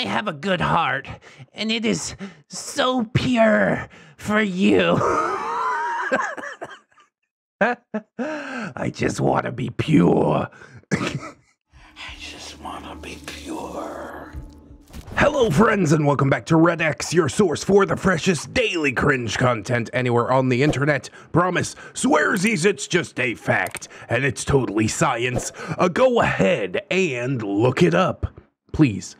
I have a good heart, and it is so pure for you. I just want to be pure. I just wanna be pure. Hello, friends, and welcome back to ReddX, your source for the freshest daily cringe content anywhere on the internet. Promise, swearsies, it's just a fact, and it's totally science. Uh, go ahead and look it up, please.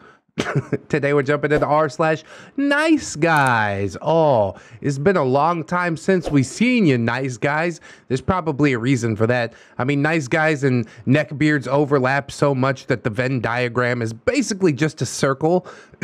Today we're jumping into r slash nice guys. Oh, it's been a long time since we seen you, nice guys. There's probably a reason for that. I mean, nice guys and neckbeards overlap so much that the Venn diagram is basically just a circle.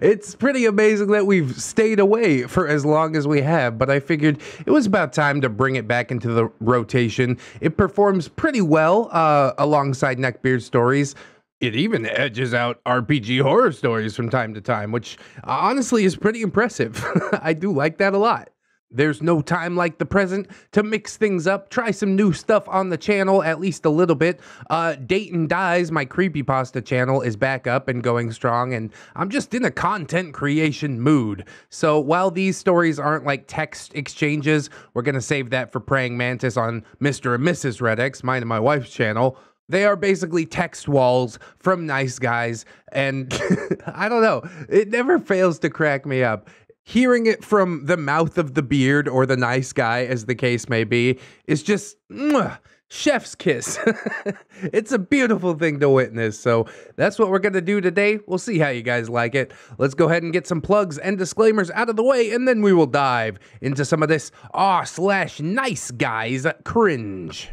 it's pretty amazing that we've stayed away for as long as we have, but I figured it was about time to bring it back into the rotation. It performs pretty well uh, alongside neckbeard stories. It even edges out RPG horror stories from time to time, which honestly is pretty impressive. I do like that a lot. There's no time like the present to mix things up, try some new stuff on the channel, at least a little bit. Uh, Dayton Does, my creepypasta channel, is back up and going strong, and I'm just in a content creation mood. So while these stories aren't like text exchanges, we're gonna save that for Praying Mantis on Mr. and Mrs. ReddX, mine and my wife's channel. They are basically text walls from nice guys. And I don't know, it never fails to crack me up. Hearing it from the mouth of the beard or the nice guy, as the case may be, is just mwah, chef's kiss. it's a beautiful thing to witness. So that's what we're going to do today. We'll see how you guys like it. Let's go ahead and get some plugs and disclaimers out of the way, and then we will dive into some of this aw slash nice guys cringe.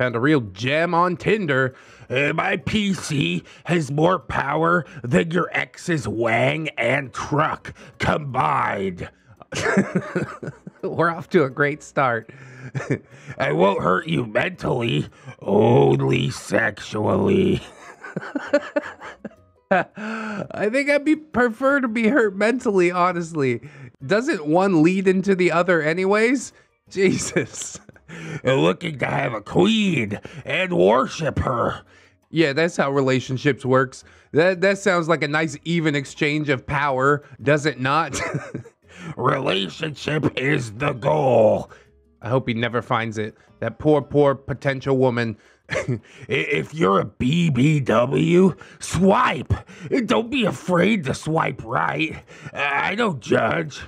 Found a real gem on Tinder. Uh, my PC has more power than your ex's wang and truck combined. We're off to a great start. I won't hurt you mentally, only sexually. I think I'd be prefer to be hurt mentally, honestly. Doesn't one lead into the other anyways? Jesus. Looking to have a queen and worship her. Yeah, that's how relationships works. That that sounds like a nice even exchange of power, does it not? Relationship is the goal. I hope he never finds it. That poor, poor potential woman. if you're a BBW, swipe. Don't be afraid to swipe right. I don't judge.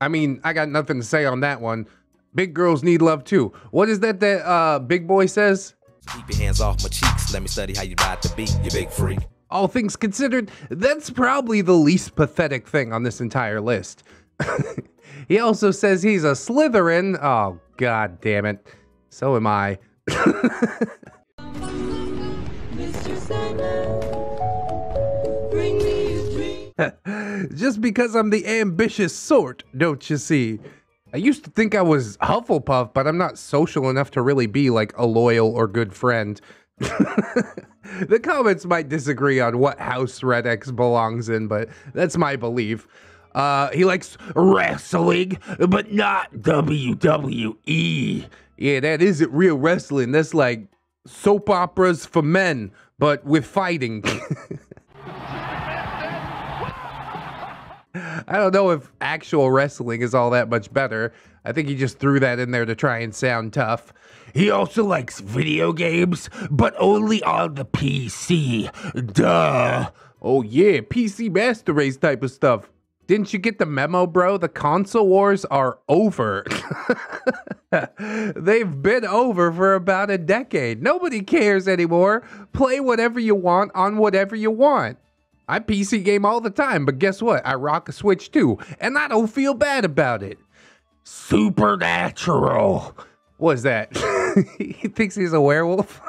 I mean, I got nothing to say on that one. Big girls need love too. What is that that uh, Big Boy says? Keep your hands off my cheeks. Let me study how you ride the beat, you big freak. All things considered, that's probably the least pathetic thing on this entire list. he also says he's a Slytherin. Oh, god damn it. So am I. Just because I'm the ambitious sort, don't you see? I used to think I was Hufflepuff, but I'm not social enough to really be like a loyal or good friend. the comments might disagree on what house ReddX belongs in, but that's my belief. Uh, he likes wrestling, but not WWE. Yeah, that isn't real wrestling. That's like soap operas for men, but with fighting. I don't know if actual wrestling is all that much better. I think he just threw that in there to try and sound tough. He also likes video games, but only on the PC. Duh. Oh yeah, PC Master Race type of stuff. Didn't you get the memo, bro? The console wars are over. They've been over for about a decade. Nobody cares anymore. Play whatever you want on whatever you want. I PC game all the time, but guess what? I rock a Switch too, and I don't feel bad about it. Supernatural. What's that? he thinks he's a werewolf?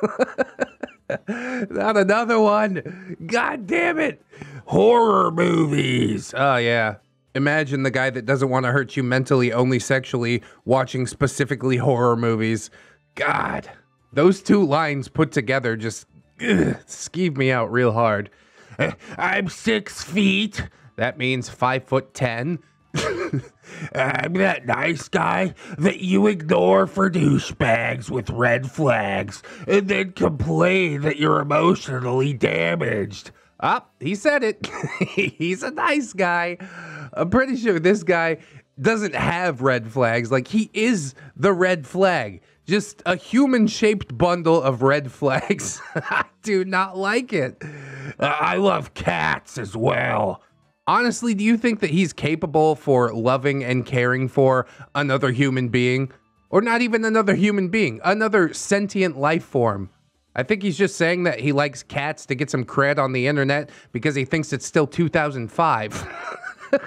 Not another one. God damn it. Horror movies. Oh, yeah. Imagine the guy that doesn't want to hurt you mentally, only sexually, watching specifically horror movies. God. Those two lines put together just ugh, skeeve me out real hard. I'm six feet. That means five foot ten. I'm that nice guy that you ignore for douchebags with red flags and then complain that you're emotionally damaged. Up, he said it. He's a nice guy. I'm pretty sure this guy doesn't have red flags. Like he is the red flag. Just a human shaped bundle of red flags. I do not like it. Uh, I love cats as well. Honestly, do you think that he's capable for loving and caring for another human being? Or not even another human being, another sentient life form? I think he's just saying that he likes cats to get some cred on the internet because he thinks it's still 2005.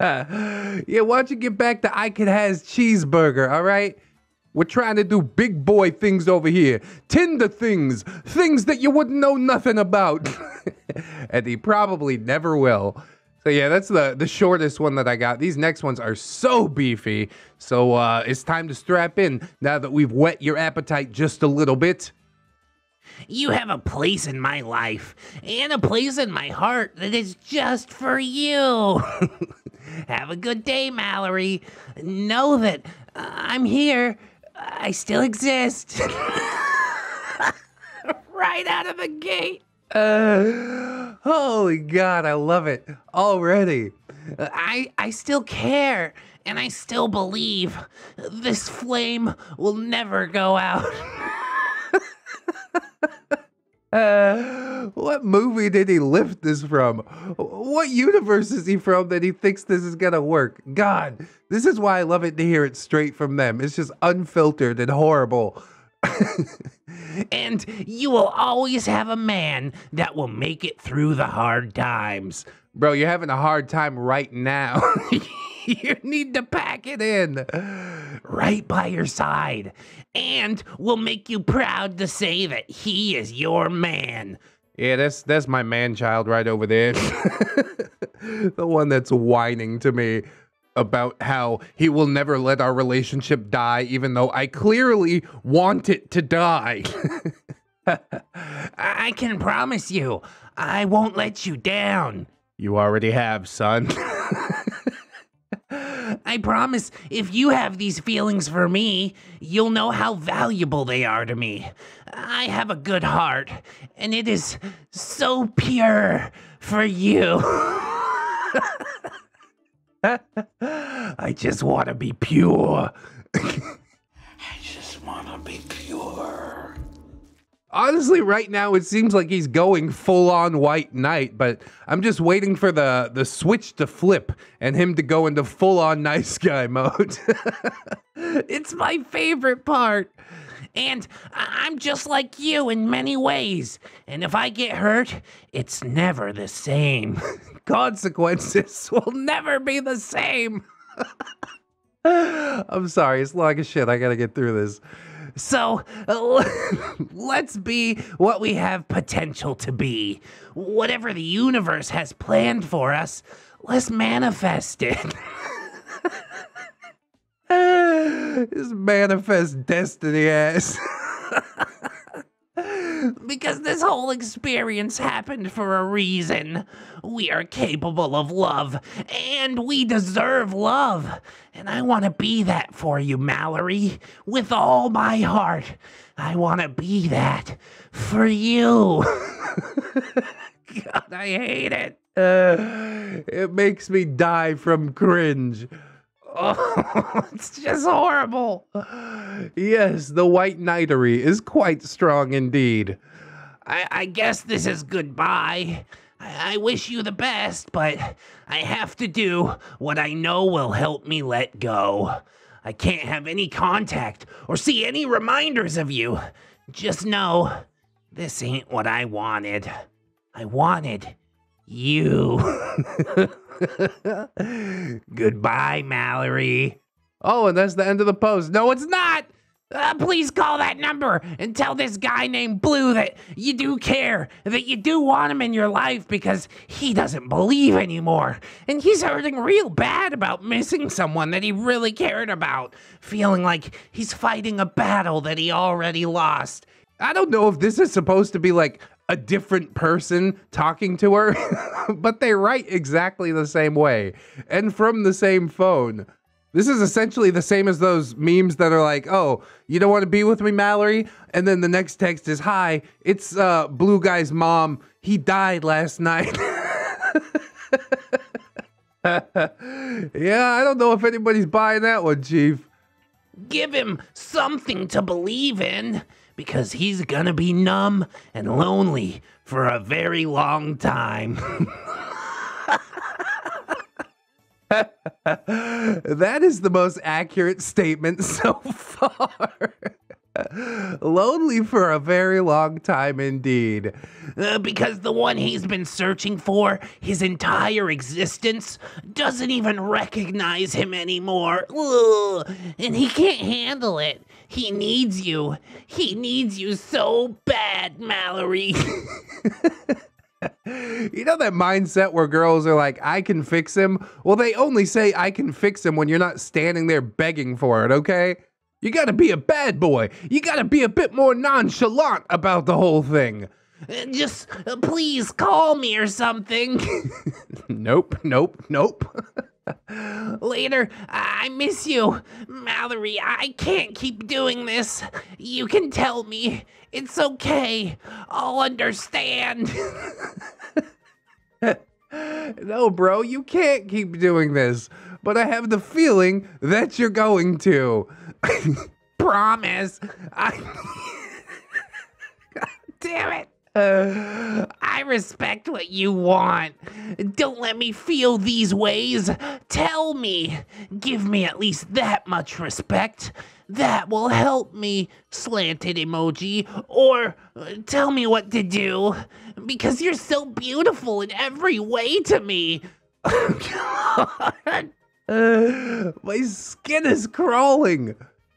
yeah, why don't you get back to I Could Has Cheezburger, all right? We're trying to do big boy things over here. Tinder things. Things that you wouldn't know nothing about. and he probably never will. So yeah, that's the the shortest one that I got. These next ones are so beefy. So uh, it's time to strap in now that we've whet your appetite just a little bit. You have a place in my life and a place in my heart that is just for you. have a good day, Mallory. Know that uh, I'm here. I still exist. right out of the gate. Uh, holy God, I love it already. I I still care and I still believe this flame will never go out. Uh, what movie did he lift this from? What universe is he from that he thinks this is gonna work? God, this is why I love it to hear it straight from them. It's just unfiltered and horrible. and you will always have a man that will make it through the hard times. Bro, you're having a hard time right now. you need to pack it in. Right by your side. And we'll make you proud to say that he is your man. Yeah, that's that's my man child right over there. the one that's whining to me about how he will never let our relationship die, even though I clearly want it to die. I can promise you, I won't let you down. You already have, son. I promise if you have these feelings for me, you'll know how valuable they are to me. I have a good heart, and it is so pure for you. I just want to be pure. I just want to be pure. Honestly, right now it seems like he's going full on white knight, but I'm just waiting for the the switch to flip and him to go into full on nice guy mode. it's my favorite part. And I'm just like you in many ways. And if I get hurt, it's never the same. Consequences will never be the same. I'm sorry, it's long as shit. I gotta get through this. So let's be what we have potential to be. Whatever the universe has planned for us, let's manifest it. His manifest destiny ass. because this whole experience happened for a reason. We are capable of love, and we deserve love. And I want to be that for you, Mallory, with all my heart. I want to be that for you. God, I hate it. Uh, it makes me die from cringe. Oh, it's just horrible. Yes, the white knightery is quite strong indeed. I, I guess this is goodbye. I, I wish you the best, but I have to do what I know will help me let go. I can't have any contact or see any reminders of you. Just know this ain't what I wanted. I wanted you. Goodbye, Mallory. Oh, and that's the end of the post. No, it's not. Uh, please call that number and tell this guy named Blue that you do care, that you do want him in your life because he doesn't believe anymore. And he's hurting real bad about missing someone that he really cared about, feeling like he's fighting a battle that he already lost. I don't know if this is supposed to be like a different person talking to her, but they write exactly the same way and from the same phone. This is essentially the same as those memes that are like, "Oh, you don't want to be with me, Mallory?" And then the next text is, "Hi, it's uh, Blue Guy's mom. He died last night." yeah, I don't know if anybody's buying that one, Chief. Give him something to believe in because he's gonna be numb and lonely for a very long time. that is the most accurate statement so far. Lonely for a very long time indeed. Uh, because the one he's been searching for his entire existence doesn't even recognize him anymore. Ugh, and he can't handle it. He needs you. He needs you so bad, Mallory. You know that mindset where girls are like, I can fix him? Well, they only say I can fix him when you're not standing there begging for it, okay? You gotta be a bad boy. You gotta be a bit more nonchalant about the whole thing. Just uh, please call me or something. Nope, nope, nope. Later, I miss you. Mallory, I can't keep doing this. You can tell me. It's okay. I'll understand. no, bro, you can't keep doing this. But I have the feeling that you're going to. Promise. I. God damn it. I respect what you want. Don't let me feel these ways. Tell me. Give me at least that much respect. That will help me, slanted emoji. Or uh, tell me what to do. Because you're so beautiful in every way to me. Uh, my skin is crawling.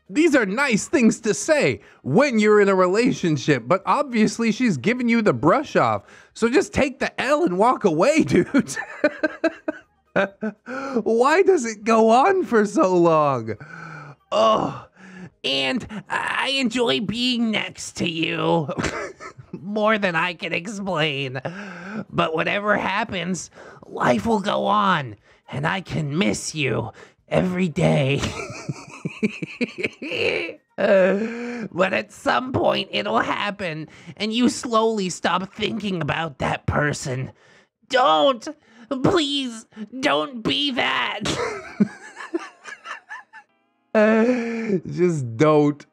These are nice things to say when you're in a relationship, but obviously she's giving you the brush off. So just take the L and walk away, dude. Why does it go on for so long? Oh, and I enjoy being next to you more than I can explain. But whatever happens, life will go on, and I can miss you every day. but at some point, it'll happen, and you slowly stop thinking about that person. Don't! Please, don't be that! Just don't.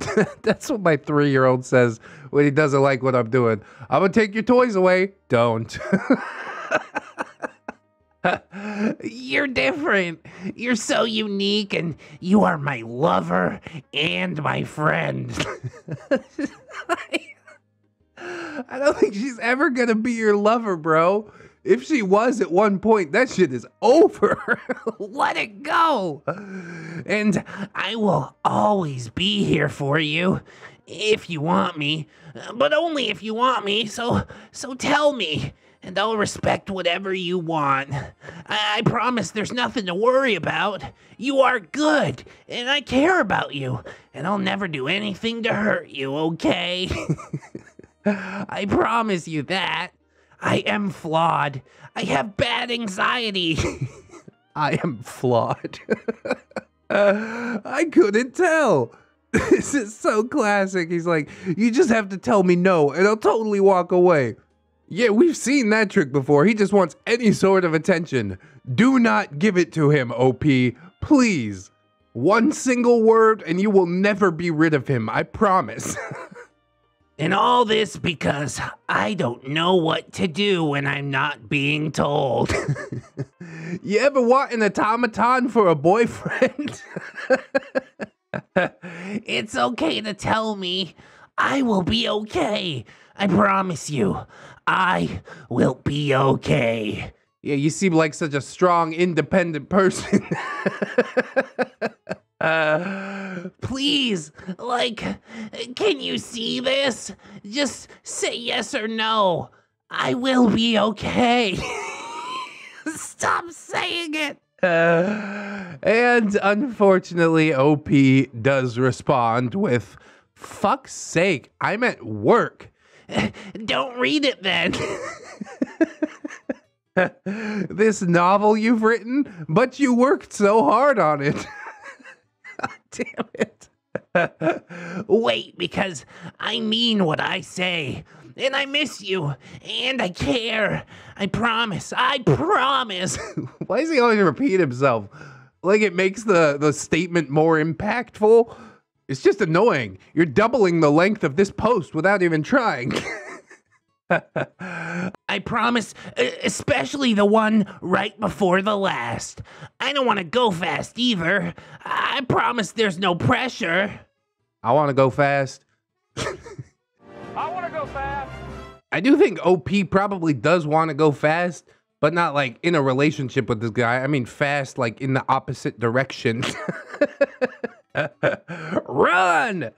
That's what my three year old says when he doesn't like what I'm doing. I'm gonna take your toys away. Don't. You're different. You're so unique, and you are my lover and my friend. I don't think she's ever gonna be your lover, bro. If she was at one point, that shit is over. Let it go. And I will always be here for you if you want me, but only if you want me. So so tell me. And I'll respect whatever you want. I, I promise there's nothing to worry about. You are good, and I care about you, and I'll never do anything to hurt you, okay? I promise you that. I am flawed. I have bad anxiety. I am flawed. I couldn't tell. This is so classic. He's like, you just have to tell me no, and I'll totally walk away. Yeah, we've seen that trick before. He just wants any sort of attention. Do not give it to him, OP. Please. One single word, and you will never be rid of him. I promise. and all this because I don't know what to do when I'm not being told. you ever want an automaton for a boyfriend? it's okay to tell me. I will be okay. I promise you. I will be okay. Yeah, you seem like such a strong, independent person. uh, please, like, can you see this? Just say yes or no. I will be okay. Stop saying it. Uh, and unfortunately, OP does respond with, fuck's sake, I'm at work. Don't read it then. this novel you've written, but you worked so hard on it. Damn it. Wait, because I mean what I say. And I miss you. And I care. I promise. I promise. Why does he always repeat himself? Like it makes the, the statement more impactful? It's just annoying. You're doubling the length of this post without even trying. I promise, especially the one right before the last. I don't want to go fast either. I promise there's no pressure. I want to go fast. I want to go fast. I do think OP probably does want to go fast, but not like in a relationship with this guy. I mean, fast, like in the opposite direction. Run!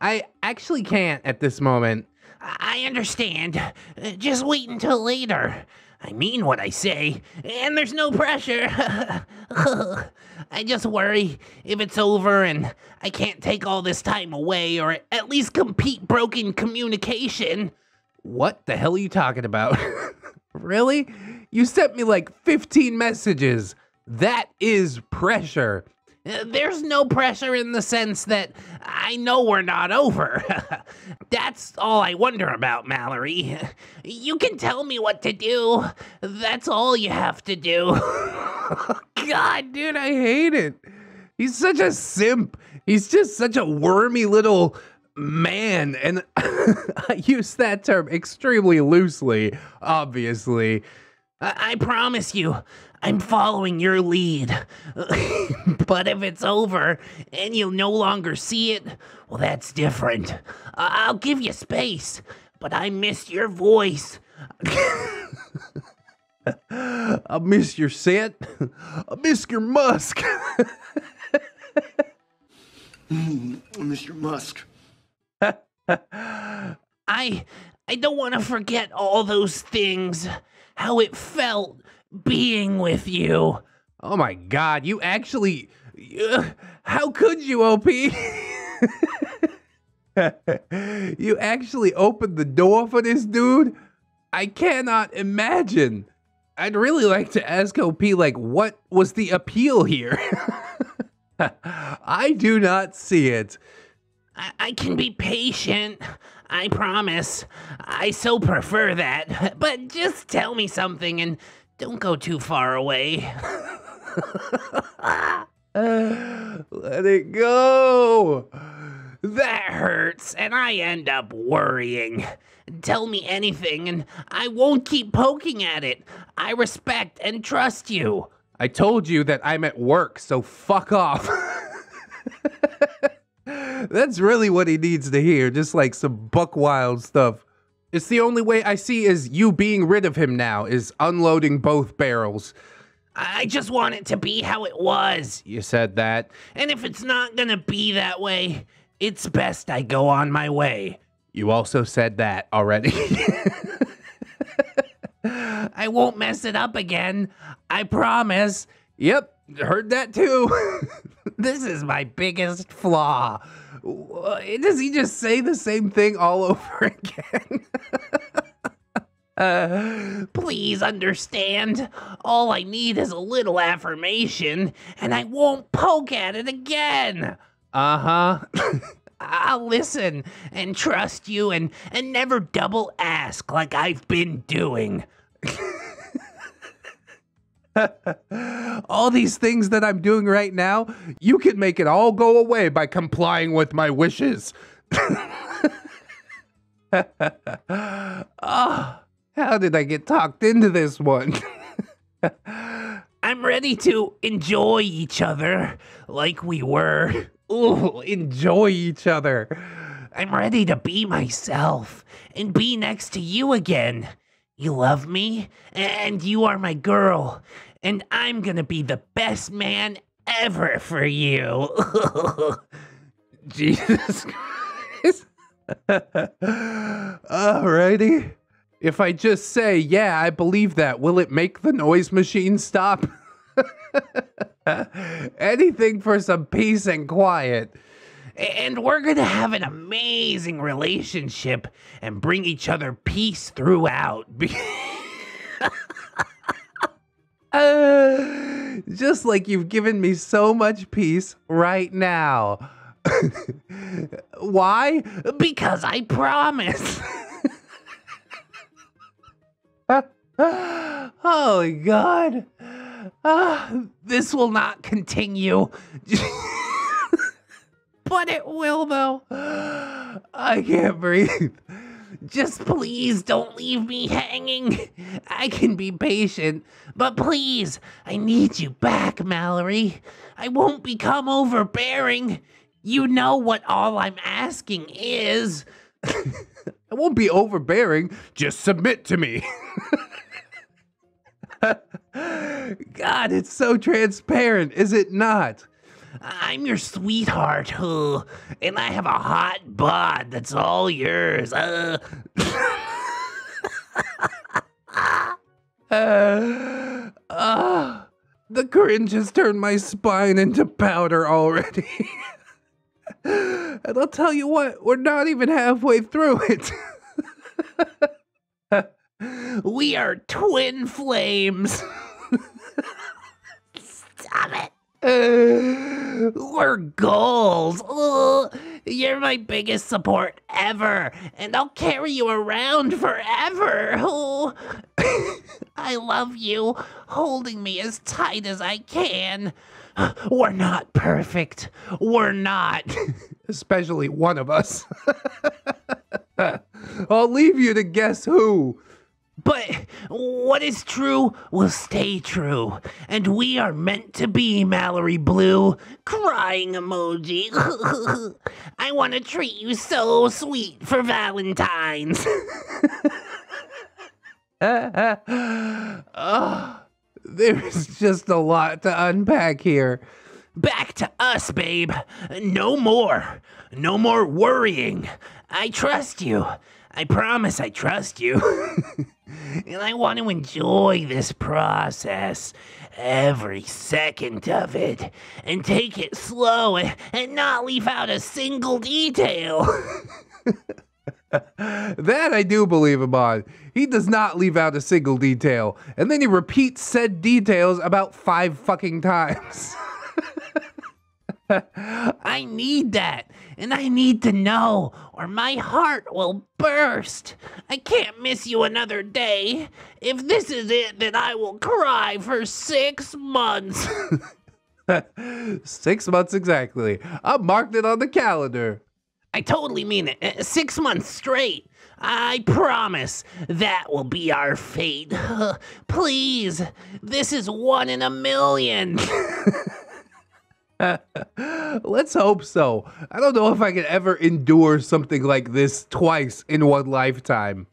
I actually can't at this moment. I understand. Uh, Just wait until later. I mean what I say, and there's no pressure. I just worry if it's over and I can't take all this time away or at least compete broken communication. What the hell are you talking about? really? You sent me like 15 messages. That is pressure. There's no pressure in the sense that I know we're not over. That's all I wonder about, Mallory. You can tell me what to do. That's all you have to do. God, dude, I hate it. He's such a simp. He's just such a wormy little man. And I use that term extremely loosely, obviously. I, I promise you, I'm following your lead. but if it's over and you'll no longer see it, well, that's different. I- I'll give you space, but I miss your voice. I miss your scent. I miss your musk. Mr. Musk. I I don't want to forget all those things. How it felt being with you. oh my god, you actually. Ugh, how could you, OP? you actually opened the door for this dude? I cannot imagine. I'd really like to ask OP, like, what was the appeal here? I do not see it. I, I can be patient. I promise. I so prefer that. But just tell me something and don't go too far away. Let it go. That hurts, and I end up worrying. Tell me anything, and I won't keep poking at it. I respect and trust you. I told you that I'm at work, so fuck off. That's really what he needs to hear, just like some buck wild stuff. It's the only way I see is you being rid of him now, is unloading both barrels. I just want it to be how it was. You said that. And if it's not gonna be that way, it's best I go on my way. You also said that already. I won't mess it up again. I promise. yep, heard that too. This is my biggest flaw. Does he just say the same thing all over again? Please understand. All I need is a little affirmation, and I won't poke at it again. Uh huh. I'll listen and trust you and, and never double ask like I've been doing. All these things that I'm doing right now, you can make it all go away by complying with my wishes. Ah, how did I get talked into this one? I'm ready to enjoy each other like we were. Ooh, enjoy each other. I'm ready to be myself and be next to you again. You love me, and you are my girl, and I'm gonna be the best man ever for you. Jesus Christ. Alrighty. If I just say, yeah, I believe that, will it make the noise machine stop? Anything for some peace and quiet. And we're gonna have an amazing relationship and bring each other peace throughout. Uh, just like you've given me so much peace right now. Why? because I promise. Holy God. Ah, this will not continue. but it will, though. I can't breathe. Just please don't leave me hanging. I can be patient, but please, I need you back, Mallory. I won't become overbearing. You know what all I'm asking is. I won't be overbearing. Just submit to me. God, it's so transparent, is it not? I'm your sweetheart, huh? and I have a hot bod that's all yours. Uh, Uh, uh, the cringe has turned my spine into powder already. and I'll tell you what, we're not even halfway through it. we are twin flames. Stop it. Uh, We're goals. You're my biggest support ever, and I'll carry you around forever. I love you, holding me as tight as I can. We're not perfect. We're not. especially one of us. I'll leave you to guess who. But what is true will stay true. And we are meant to be, Mallory Blue. Crying emoji. I want to treat you so sweet for Valentine's. Ah, there's just a lot to unpack here. Back to us, babe. No more. No more worrying. I trust you. I promise I trust you. and I want to enjoy this process. Every second of it. And take it slow and, and not leave out a single detail. That I do believe him on. He does not leave out a single detail, and then he repeats said details about five fucking times. I need that, and I need to know, or my heart will burst. I can't miss you another day. If this is it, then I will cry for six months. Six months exactly. I marked it on the calendar. I totally mean it. Uh, Six months straight. I promise that will be our fate. Please, this is one in a million. Let's hope so. I don't know if I could ever endure something like this twice in one lifetime.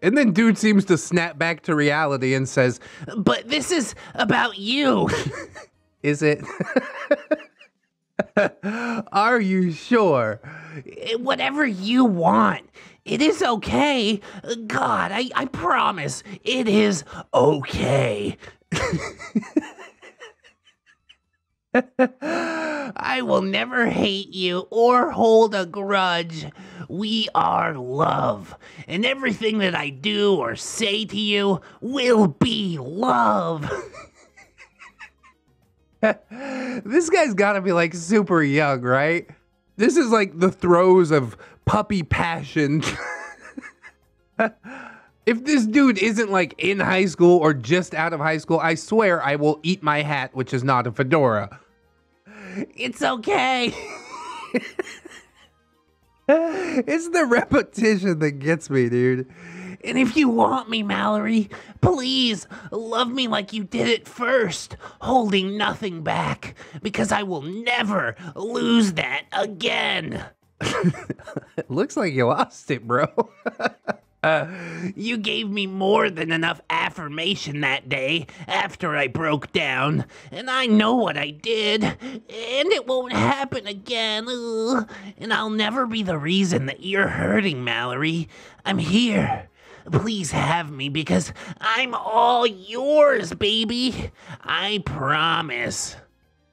And then dude seems to snap back to reality and says, but this is about you. Is it? Are you sure? Whatever you want. It is okay. God, I, I promise it is okay. I will never hate you or hold a grudge. We are love. And everything that I do or say to you will be love. This guy's gotta be like super young, right? This is like the throes of puppy passion. if this dude isn't like in high school or just out of high school, I swear I will eat my hat, which is not a fedora. It's okay. It's the repetition that gets me, dude. And if you want me, Mallory, please love me like you did it first, holding nothing back, because I will never lose that again. Looks like you lost it, bro. Uh, you gave me more than enough affirmation that day after I broke down, and I know what I did, and it won't happen again. Ugh. And I'll never be the reason that you're hurting, Mallory. I'm here. Please have me because I'm all yours, baby. I promise.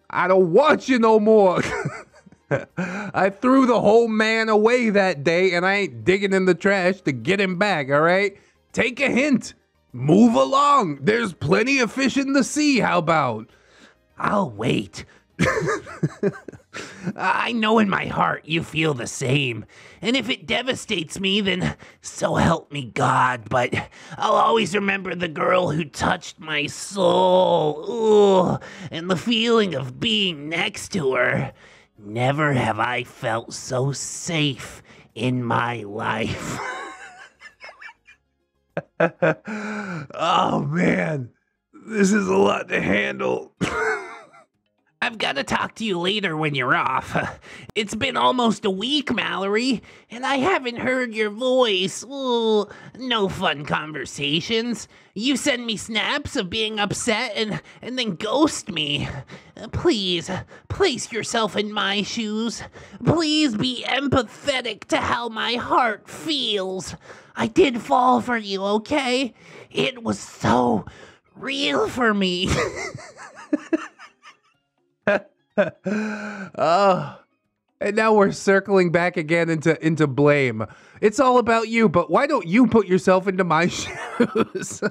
I don't want you no more. I threw the whole man away that day and I ain't digging in the trash to get him back, all right? Take a hint. Move along. There's plenty of fish in the sea. How about? I'll wait. I know in my heart you feel the same. And if it devastates me, then so help me God. But I'll always remember the girl who touched my soul. Ooh, and the feeling of being next to her. Never have I felt so safe in my life. oh man, this is a lot to handle. I've got to talk to you later when you're off. It's been almost a week, Mallory, and I haven't heard your voice. Ooh, no fun conversations. You send me snaps of being upset and, and then ghost me. Please, place yourself in my shoes. Please be empathetic to how my heart feels. I did fall for you, okay? It was so real for me. oh. And now we're circling back again into into blame. It's all about you, but why don't you put yourself into my shoes?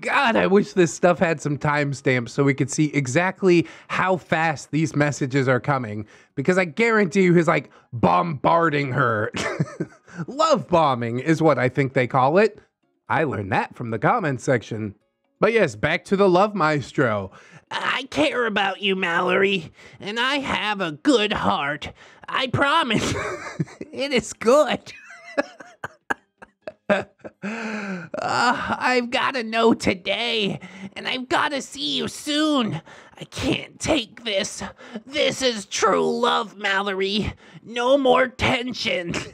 God, I wish this stuff had some timestamps so we could see exactly how fast these messages are coming. Because I guarantee you he's like bombarding her. Love bombing is what I think they call it. I learned that from the comments section. But yes, back to the Love Maestro. I care about you, Mallory, and I have a good heart. I promise. it is good. uh, I've got to know today, and I've got to see you soon. I can't take this. This is true love, Mallory. No more tension.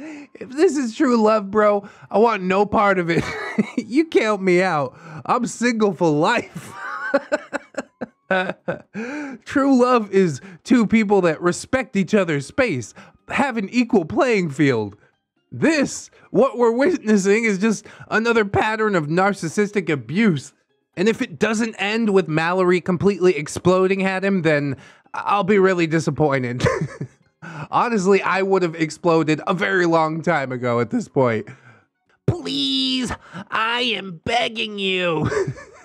If this is true love, bro, I want no part of it. you count me out. I'm single for life. True love is two people that respect each other's space, have an equal playing field. This, what we're witnessing, is just another pattern of narcissistic abuse. And if it doesn't end with Mallory completely exploding at him, then I'll be really disappointed. Honestly, I would have exploded a very long time ago at this point. Please, I am begging you.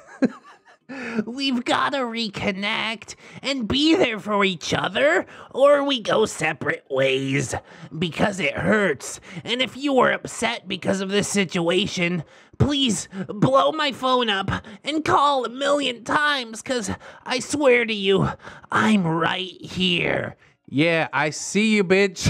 We've got to reconnect and be there for each other, or we go separate ways because it hurts. And if you are upset because of this situation, please blow my phone up and call a million times because I swear to you, I'm right here. Yeah, I see you, bitch.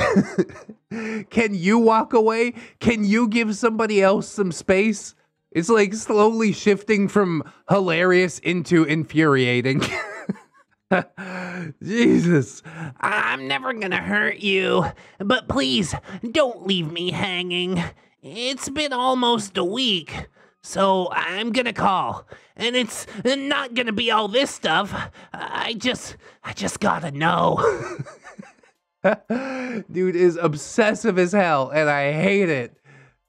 Can you walk away? Can you give somebody else some space? It's like slowly shifting from hilarious into infuriating. Jesus. I'm never gonna hurt you, but please don't leave me hanging. It's been almost a week, so I'm gonna call. And it's not gonna be all this stuff. I just, I just gotta know. Dude is obsessive as hell, and I hate it.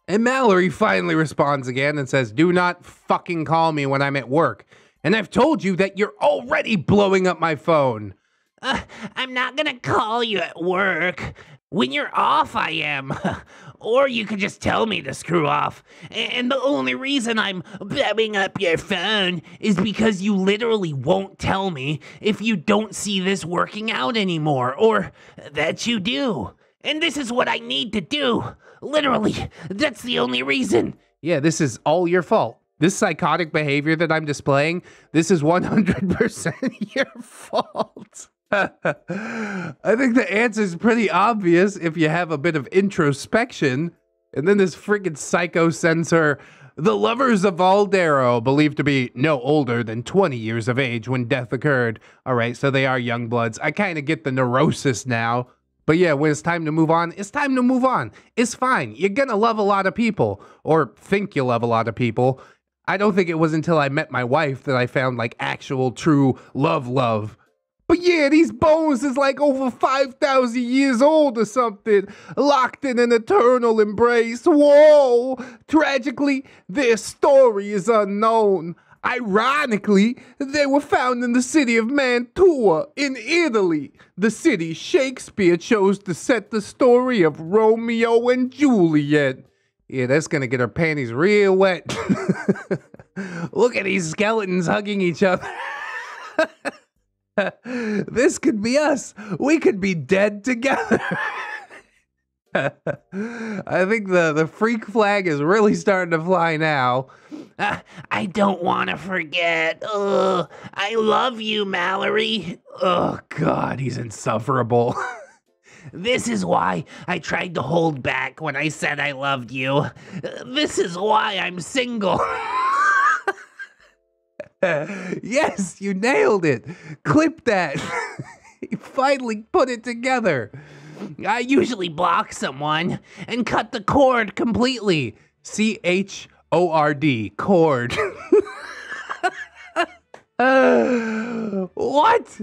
And Mallory finally responds again and says, Do not fucking call me when I'm at work. And I've told you that you're already blowing up my phone. Uh, I'm not gonna call you at work. When you're off, I am. or you could just tell me to screw off. And the only reason I'm blowing up your phone is because you literally won't tell me if you don't see this working out anymore, or that you do. And this is what I need to do. Literally, that's the only reason. Yeah, this is all your fault. This psychotic behavior that I'm displaying, this is 100% your fault. I think the answer is pretty obvious if you have a bit of introspection. And then this freaking psycho censor, the lovers of Valdaro, believed to be no older than 20 years of age when death occurred. All right, so they are young bloods. I kind of get the neurosis now. But yeah, when it's time to move on, it's time to move on. It's fine. You're gonna love a lot of people, or think you love a lot of people. I don't think it was until I met my wife that I found like actual true love love. But yeah, these bones is like over 5,000 years old or something, locked in an eternal embrace. Whoa! Tragically, their story is unknown. Ironically, they were found in the city of Mantua in Italy, the city Shakespeare chose to set the story of Romeo and Juliet. Yeah, that's gonna get her panties real wet. Look at these skeletons hugging each other. this could be us. We could be dead together. I think the, the freak flag is really starting to fly now. Uh, I don't want to forget. Ugh, I love you, Mallory. Oh, God, he's insufferable. This is why I tried to hold back when I said I loved you. This is why I'm single. yes, you nailed it. Clip that. he finally put it together. I usually block someone and cut the cord completely. C H O R D, cord. Uh, What?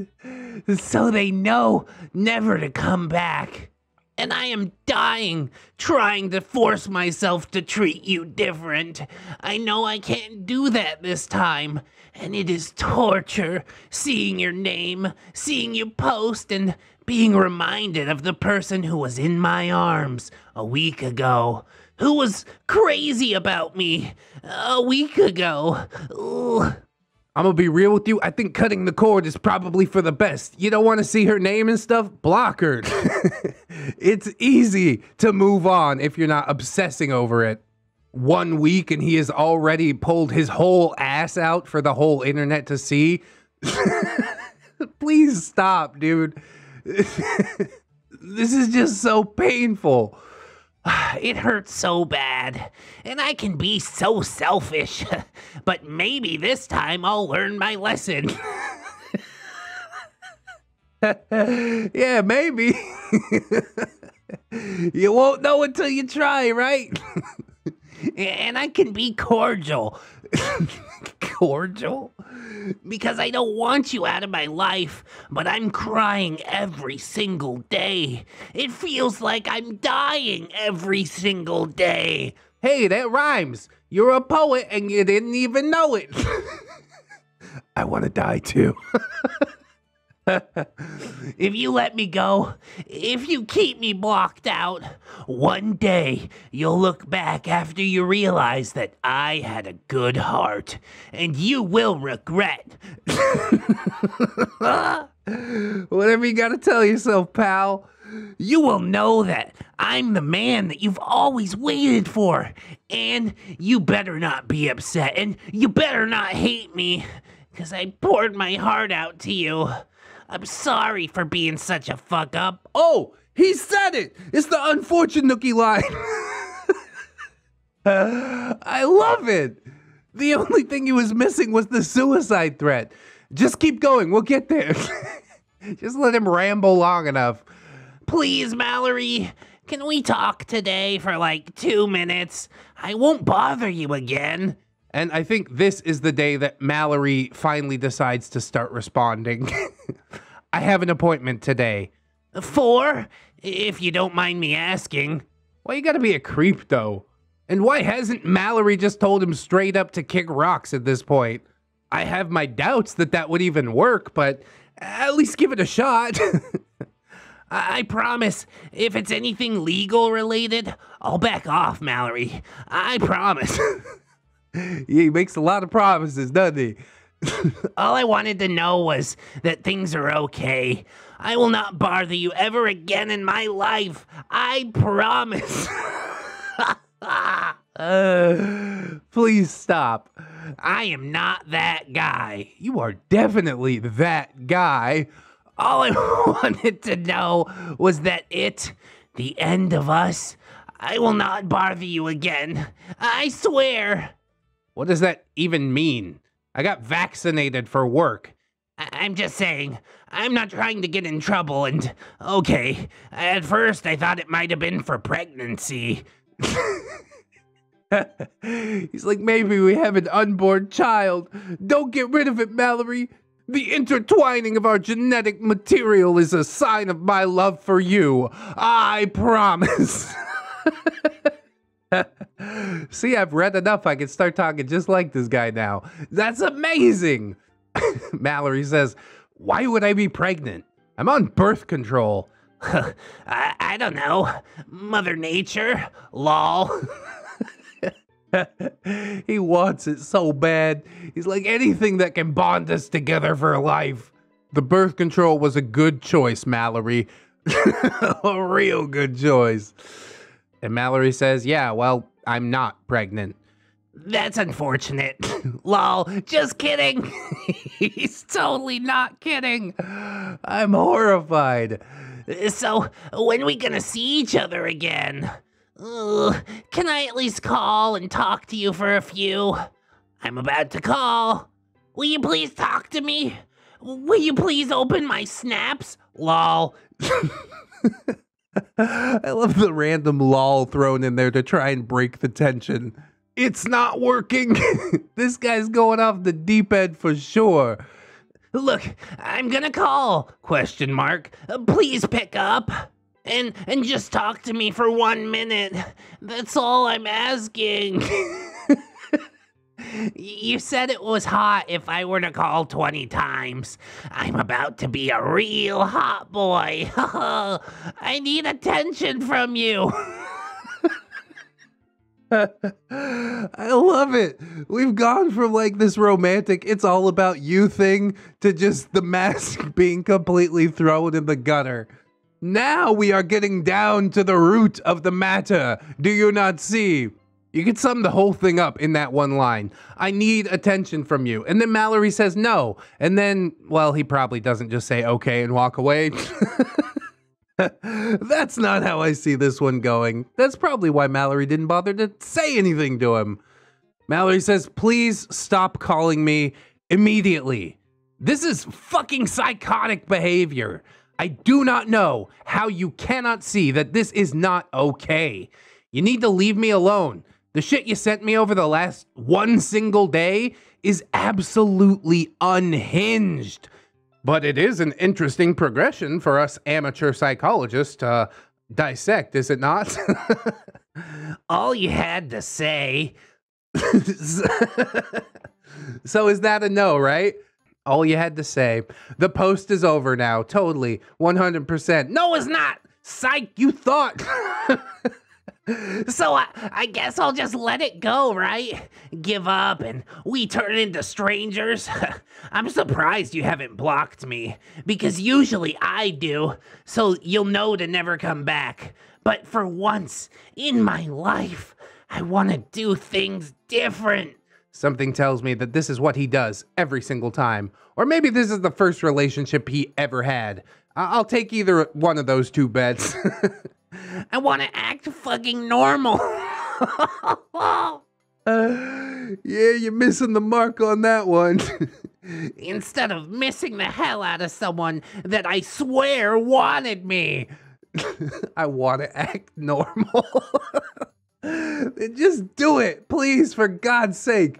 So they know never to come back. And I am dying trying to force myself to treat you different. I know I can't do that this time. And it is torture seeing your name, seeing you post, and being reminded of the person who was in my arms a week ago, who was crazy about me a week ago. Ugh. I'm gonna be real with you. I think cutting the cord is probably for the best. You don't want to see her name and stuff? Block her. it's easy to move on if you're not obsessing over it. One week and he has already pulled his whole ass out for the whole internet to see. Please stop, dude. this is just so painful. It hurts so bad, and I can be so selfish. but maybe this time I'll learn my lesson. yeah, maybe. you won't know until you try, right? and I can be cordial. cordial? Because I don't want you out of my life, but I'm crying every single day. It feels like I'm dying every single day. Hey, that rhymes. You're a poet and you didn't even know it. I want to die too. If you let me go, if you keep me blocked out, one day you'll look back after you realize that I had a good heart, and you will regret. Whatever you got to tell yourself, pal. You will know that I'm the man that you've always waited for, and you better not be upset, and you better not hate me, because I poured my heart out to you. I'm sorry for being such a fuck up. Oh, he said it. It's the unfortunate nookie line. I love it. The only thing he was missing was the suicide threat. Just keep going. We'll get there. Just let him ramble long enough. Please, Mallory, can we talk today for like two minutes? I won't bother you again. And I think this is the day that Mallory finally decides to start responding. I have an appointment today. Four, if you don't mind me asking. Why you gotta be a creep though? And why hasn't Mallory just told him straight up to kick rocks at this point? I have my doubts that that would even work, but at least give it a shot. I I promise, if it's anything legal related, I'll back off, Mallory. I promise. he makes a lot of promises, doesn't he? All I wanted to know was that things are okay. I will not bother you ever again in my life. I promise. Uh, please stop. I am not that guy. You are definitely that guy. All I wanted to know was that it, the end of us, I will not bother you again. I swear. What does that even mean? I got vaccinated for work. I- I'm just saying, I'm not trying to get in trouble, and okay, at first I thought it might have been for pregnancy. He's like, maybe we have an unborn child. Don't get rid of it, Mallory. The intertwining of our genetic material is a sign of my love for you. I promise. See, I've read enough. I can start talking just like this guy now. That's amazing. Mallory says, Why would I be pregnant? I'm on birth control. I, I don't know. Mother Nature? Lol. he wants it so bad. He's like anything that can bond us together for life. The birth control was a good choice, Mallory. a real good choice. And Mallory says, Yeah, well, I'm not pregnant. That's unfortunate. Lol, just kidding. He's totally not kidding. I'm horrified. So, when we gonna see each other again? Ugh, can I at least call and talk to you for a few? I'm about to call. Will you please talk to me? Will you please open my snaps? Lol. I love the random lol thrown in there to try and break the tension. It's not working. this guy's going off the deep end for sure. Look, I'm gonna call. Question mark. Please pick up. And and just talk to me for one minute. That's all I'm asking. you said it was hot if I were to call 20 times. I'm about to be a real hot boy. I need attention from you. I love it. We've gone from like this romantic, it's all about you thing to just the mask being completely thrown in the gutter. Now we are getting down to the root of the matter. Do you not see? You could sum the whole thing up in that one line. I need attention from you. And then Mallory says no. And then, well, he probably doesn't just say okay and walk away. That's not how I see this one going. That's probably why Mallory didn't bother to say anything to him. Mallory says, please stop calling me immediately. This is fucking psychotic behavior. I do not know how you cannot see that this is not okay. You need to leave me alone. The shit you sent me over the last one single day is absolutely unhinged. But it is an interesting progression for us amateur psychologists to dissect, is it not? All you had to say. so is that a no, right? All you had to say. The post is over now. Totally. 100%. No, it's not. Psych, you thought. So I, I guess I'll just let it go, right? Give up and we turn into strangers. I'm surprised you haven't blocked me because usually I do, so you'll know to never come back. But for once in my life, I want to do things different. Something tells me that this is what he does every single time. Or maybe this is the first relationship he ever had. I- I'll take either one of those two bets. I want to act fucking normal. Uh, yeah, you're missing the mark on that one. Instead of missing the hell out of someone that I swear wanted me. I want to act normal. Just do it, please, for God's sake.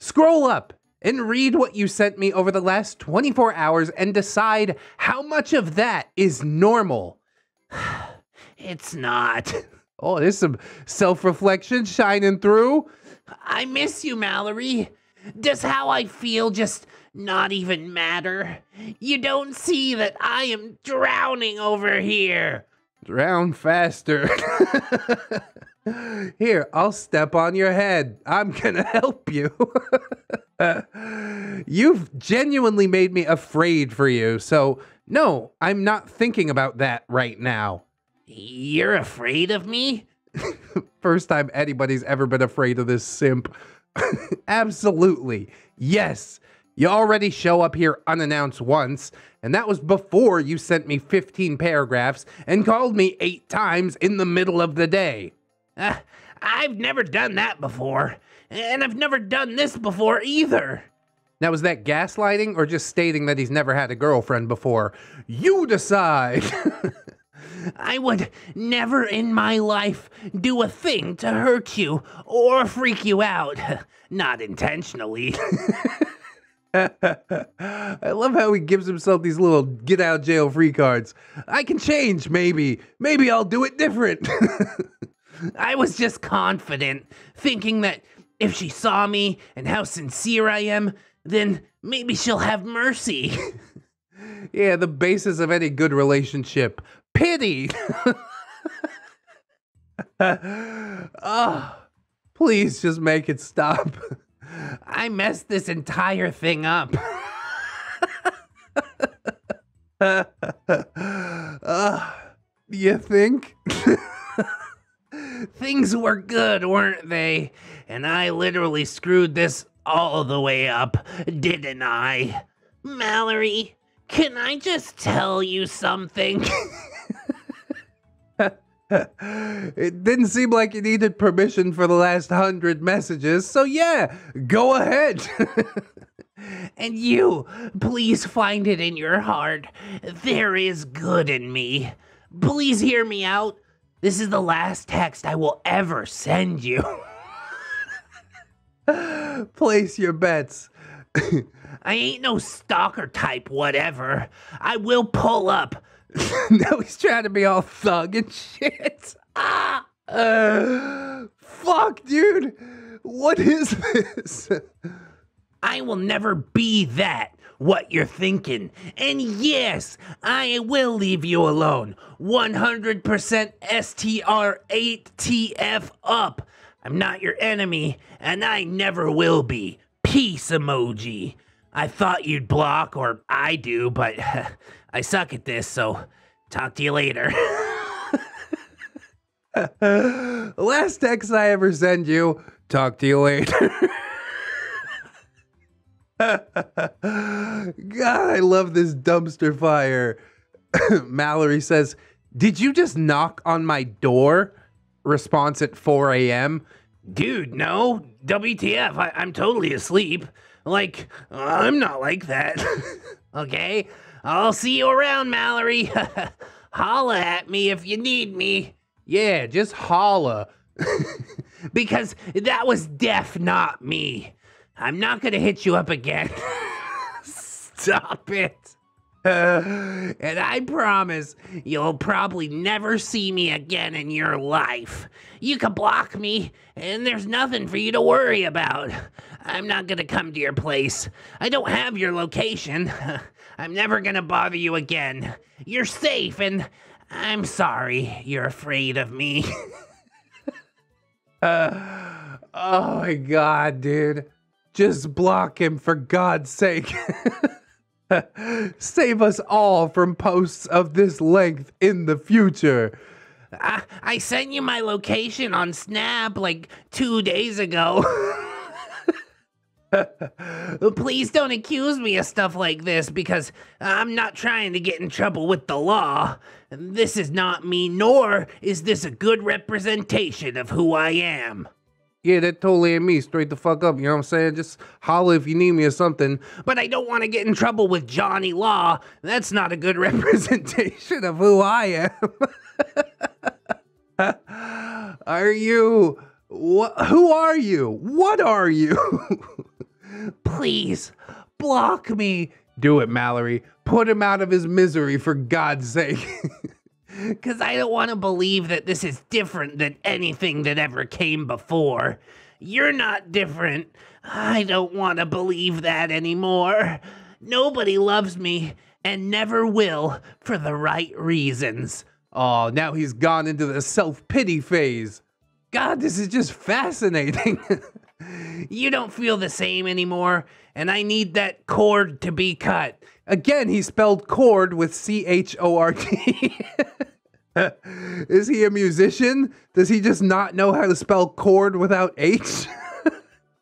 Scroll up and read what you sent me over the last 24 hours and decide how much of that is normal. It's not. Oh, there's some self reflection shining through. I miss you, Mallory. Does how I feel just not even matter? You don't see that I am drowning over here. Drown faster. Here, I'll step on your head. I'm gonna help you. You've genuinely made me afraid for you, so no, I'm not thinking about that right now. You're afraid of me? First time anybody's ever been afraid of this simp. Absolutely. Yes. You already show up here unannounced once, and that was before you sent me 15 paragraphs and called me eight times in the middle of the day. Uh, I've never done that before. And I've never done this before either. Now, was that gaslighting or just stating that he's never had a girlfriend before? You decide. I would never in my life do a thing to hurt you or freak you out. Not intentionally. I love how he gives himself these little get out jail free cards. I can change, maybe. Maybe I'll do it different. I was just confident, thinking that if she saw me and how sincere I am, then maybe she'll have mercy. Yeah, the basis of any good relationship. Pity. oh, please just make it stop. I messed this entire thing up. Uh, you think? Things were good, weren't they? And I literally screwed this all the way up, didn't I? Mallory, can I just tell you something? It didn't seem like you needed permission for the last hundred messages, so yeah, go ahead. and you, please find it in your heart. There is good in me. Please hear me out. This is the last text I will ever send you. Place your bets. I ain't no stalker type, whatever. I will pull up. now he's trying to be all thug and shit. Ah, uh, fuck, dude. What is this? I will never be that, what you're thinking. And yes, I will leave you alone. 100% STR8TF up. I'm not your enemy, and I never will be. Peace emoji. I thought you'd block, or I do, but I suck at this, so talk to you later. Last text I ever send you. Talk to you later. God, I love this dumpster fire. Mallory says, Did you just knock on my door? Response at 4 a.m. Dude, no. WTF, I, I'm totally asleep. Like, I'm not like that. okay? I'll see you around, Mallory. holla at me if you need me. Yeah, just holla. because that was deaf, not me. I'm not gonna hit you up again. Stop it. and I promise you'll probably never see me again in your life. You can block me, and there's nothing for you to worry about. I'm not gonna come to your place. I don't have your location. I'm never gonna bother you again. You're safe, and I'm sorry you're afraid of me. uh, oh my god, dude. Just block him for God's sake. Save us all from posts of this length in the future. I, I sent you my location on Snap like two days ago. Please don't accuse me of stuff like this because I'm not trying to get in trouble with the law. This is not me, nor is this a good representation of who I am. Yeah, that totally ain't me. Straight the fuck up. You know what I'm saying? Just holla if you need me or something. But I don't want to get in trouble with Johnny Law. That's not a good representation of who I am. are you? Wh- who are you? What are you? Please, block me. Do it, Mallory. Put him out of his misery for God's sake. Because I don't want to believe that this is different than anything that ever came before. You're not different. I don't want to believe that anymore. Nobody loves me and never will for the right reasons. Oh, now he's gone into the self pity phase. God, this is just fascinating. you don't feel the same anymore, and I need that cord to be cut. Again, he spelled chord with C H O R D. Is he a musician? Does he just not know how to spell chord without H?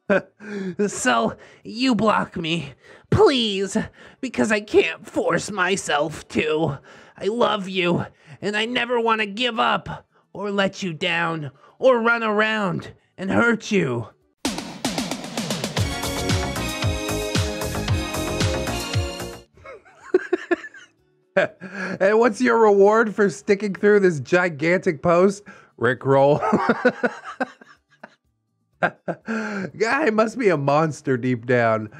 so, you block me, please, because I can't force myself to. I love you, and I never want to give up, or let you down, or run around and hurt you. and what's your reward for sticking through this gigantic post? Rick roll. Guy must be a monster deep down.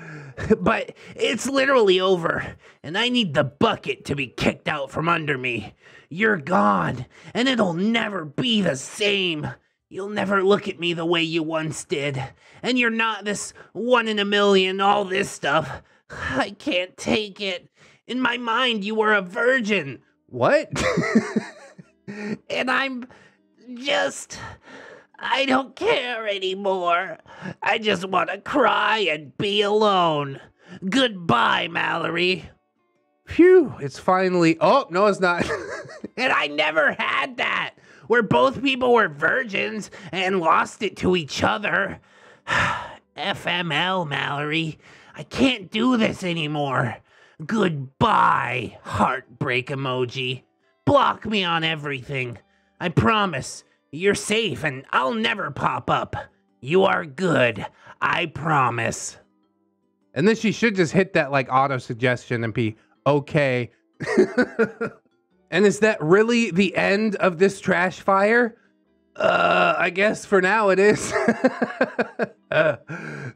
but it's literally over, and I need the bucket to be kicked out from under me. You're gone, and it'll never be the same. You'll never look at me the way you once did. And you're not this one in a million, all this stuff. I can't take it. In my mind, you were a virgin. What? and I'm just. I don't care anymore. I just want to cry and be alone. Goodbye, Mallory. Phew, it's finally. Oh, no, it's not. and I never had that, where both people were virgins and lost it to each other. FML, Mallory. I can't do this anymore. Goodbye, heartbreak emoji. Block me on everything. I promise. You're safe and I'll never pop up. You are good. I promise. and then she should just hit that like auto suggestion and be okay. and is that really the end of this trash fire? Uh, I guess for now it is. Uh,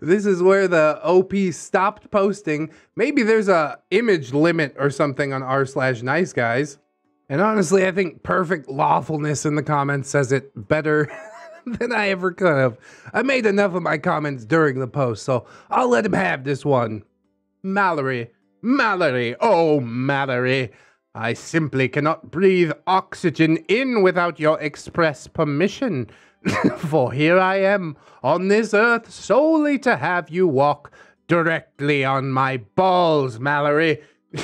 this is where the OP stopped posting. Maybe there's a image limit or something on r slash nice guys. And honestly, I think perfect lawfulness in the comments says it better than I ever could have. I made enough of my comments during the post, so I'll let him have this one. Mallory, Mallory, oh Mallory, I simply cannot breathe oxygen in without your express permission. For here I am on this earth solely to have you walk directly on my balls, Mallory.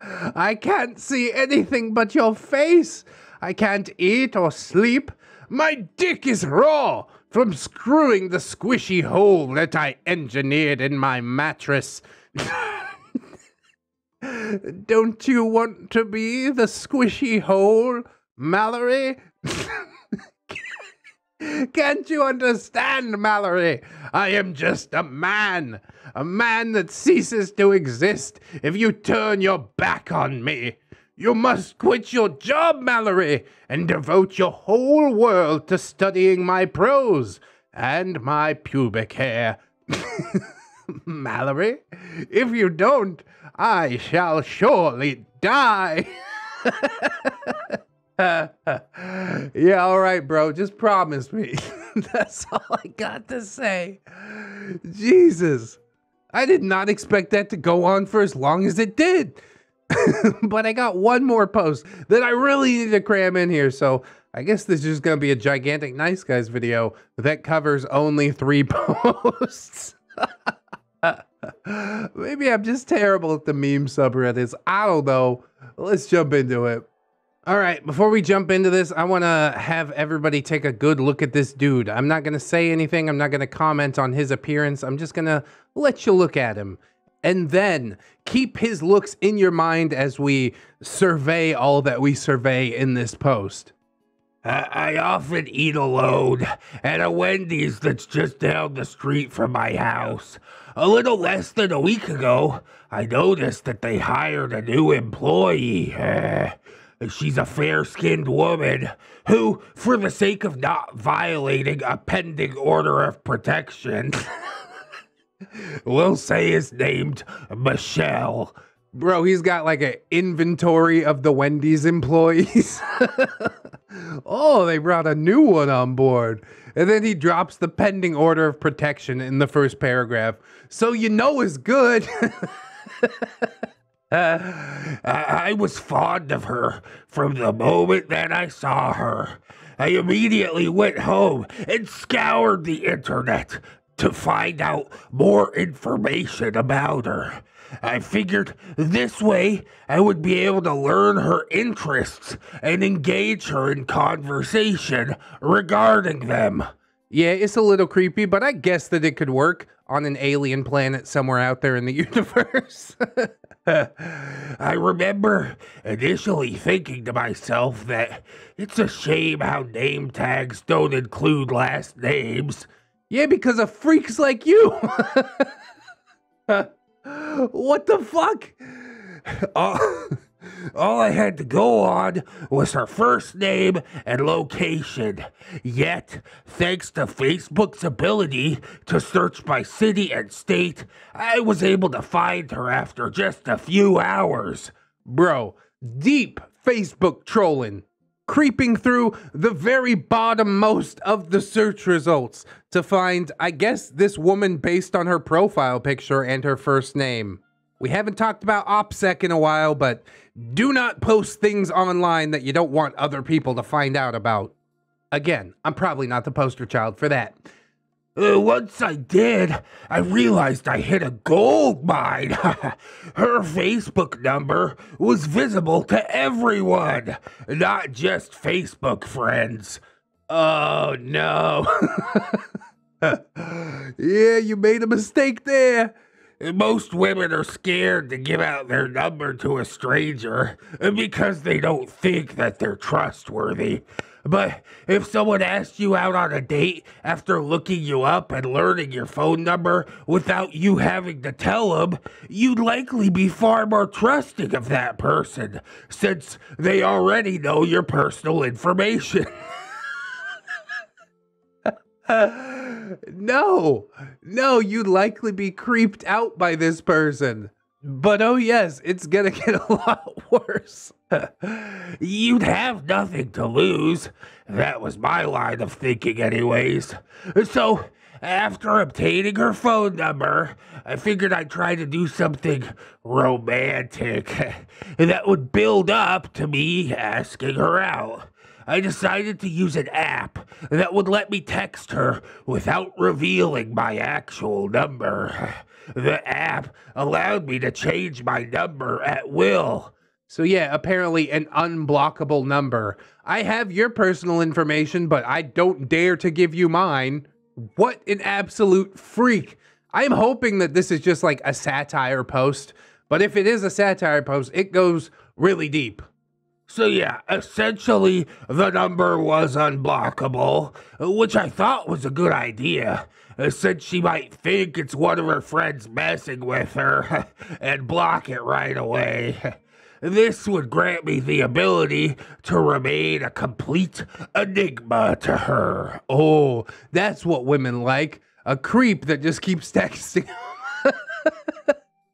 I can't see anything but your face. I can't eat or sleep. My dick is raw from screwing the squishy hole that I engineered in my mattress. Don't you want to be the squishy hole, Mallory? Can't you understand, Mallory? I am just a man, a man that ceases to exist if you turn your back on me. You must quit your job, Mallory, and devote your whole world to studying my prose and my pubic hair. Mallory, if you don't, I shall surely die. yeah, all right, bro. Just promise me. That's all I got to say. Jesus. I did not expect that to go on for as long as it did. but I got one more post that I really need to cram in here. So I guess this is going to be a gigantic nice guys video that covers only three posts. Maybe I'm just terrible at the meme subreddits. I don't know. Let's jump into it. All right, before we jump into this, I want to have everybody take a good look at this dude. I'm not going to say anything. I'm not going to comment on his appearance. I'm just going to let you look at him. And then keep his looks in your mind as we survey all that we survey in this post. I, I often eat alone at a Wendy's that's just down the street from my house. A little less than a week ago, I noticed that they hired a new employee. Uh, she's a fair skinned woman who, for the sake of not violating a pending order of protection, we'll say is named Michelle. Bro, he's got like an inventory of the Wendy's employees. oh, they brought a new one on board. And then he drops the pending order of protection in the first paragraph. So you know it's good. Uh, I, I was fond of her from the moment that I saw her. I immediately went home and scoured the internet to find out more information about her. I figured this way I would be able to learn her interests and engage her in conversation regarding them. yeah, it's a little creepy, but I guess that it could work on an alien planet somewhere out there in the universe. I remember initially thinking to myself that it's a shame how name tags don't include last names. yeah, because of freaks like you. what the fuck? All, all I had to go on was her first name and location. Yet, thanks to Facebook's ability to search by city and state, I was able to find her after just a few hours. Bro, deep Facebook trolling. Creeping through the very bottommost of the search results to find, I guess, this woman based on her profile picture and her first name. We haven't talked about OPSEC in a while, but do not post things online that you don't want other people to find out about. Again, I'm probably not the poster child for that. Uh, once I did, I realized I hit a gold mine. Her Facebook number was visible to everyone, not just Facebook friends. Oh no. yeah, you made a mistake there. Most women are scared to give out their number to a stranger because they don't think that they're trustworthy. But if someone asked you out on a date after looking you up and learning your phone number without you having to tell them, you'd likely be far more trusting of that person since they already know your personal information. no, no, you'd likely be creeped out by this person. But oh, yes, it's gonna get a lot worse. You'd have nothing to lose. That was my line of thinking, anyways. So, after obtaining her phone number, I figured I'd try to do something romantic that would build up to me asking her out. I decided to use an app that would let me text her without revealing my actual number. The app allowed me to change my number at will. So, yeah, apparently an unblockable number. I have your personal information, but I don't dare to give you mine. What an absolute freak. I'm hoping that this is just like a satire post, but if it is a satire post, it goes really deep. So, yeah, essentially, the number was unblockable, which I thought was a good idea, uh, since she might think it's one of her friends messing with her and block it right away. This would grant me the ability to remain a complete enigma to her. Oh, that's what women like a creep that just keeps texting.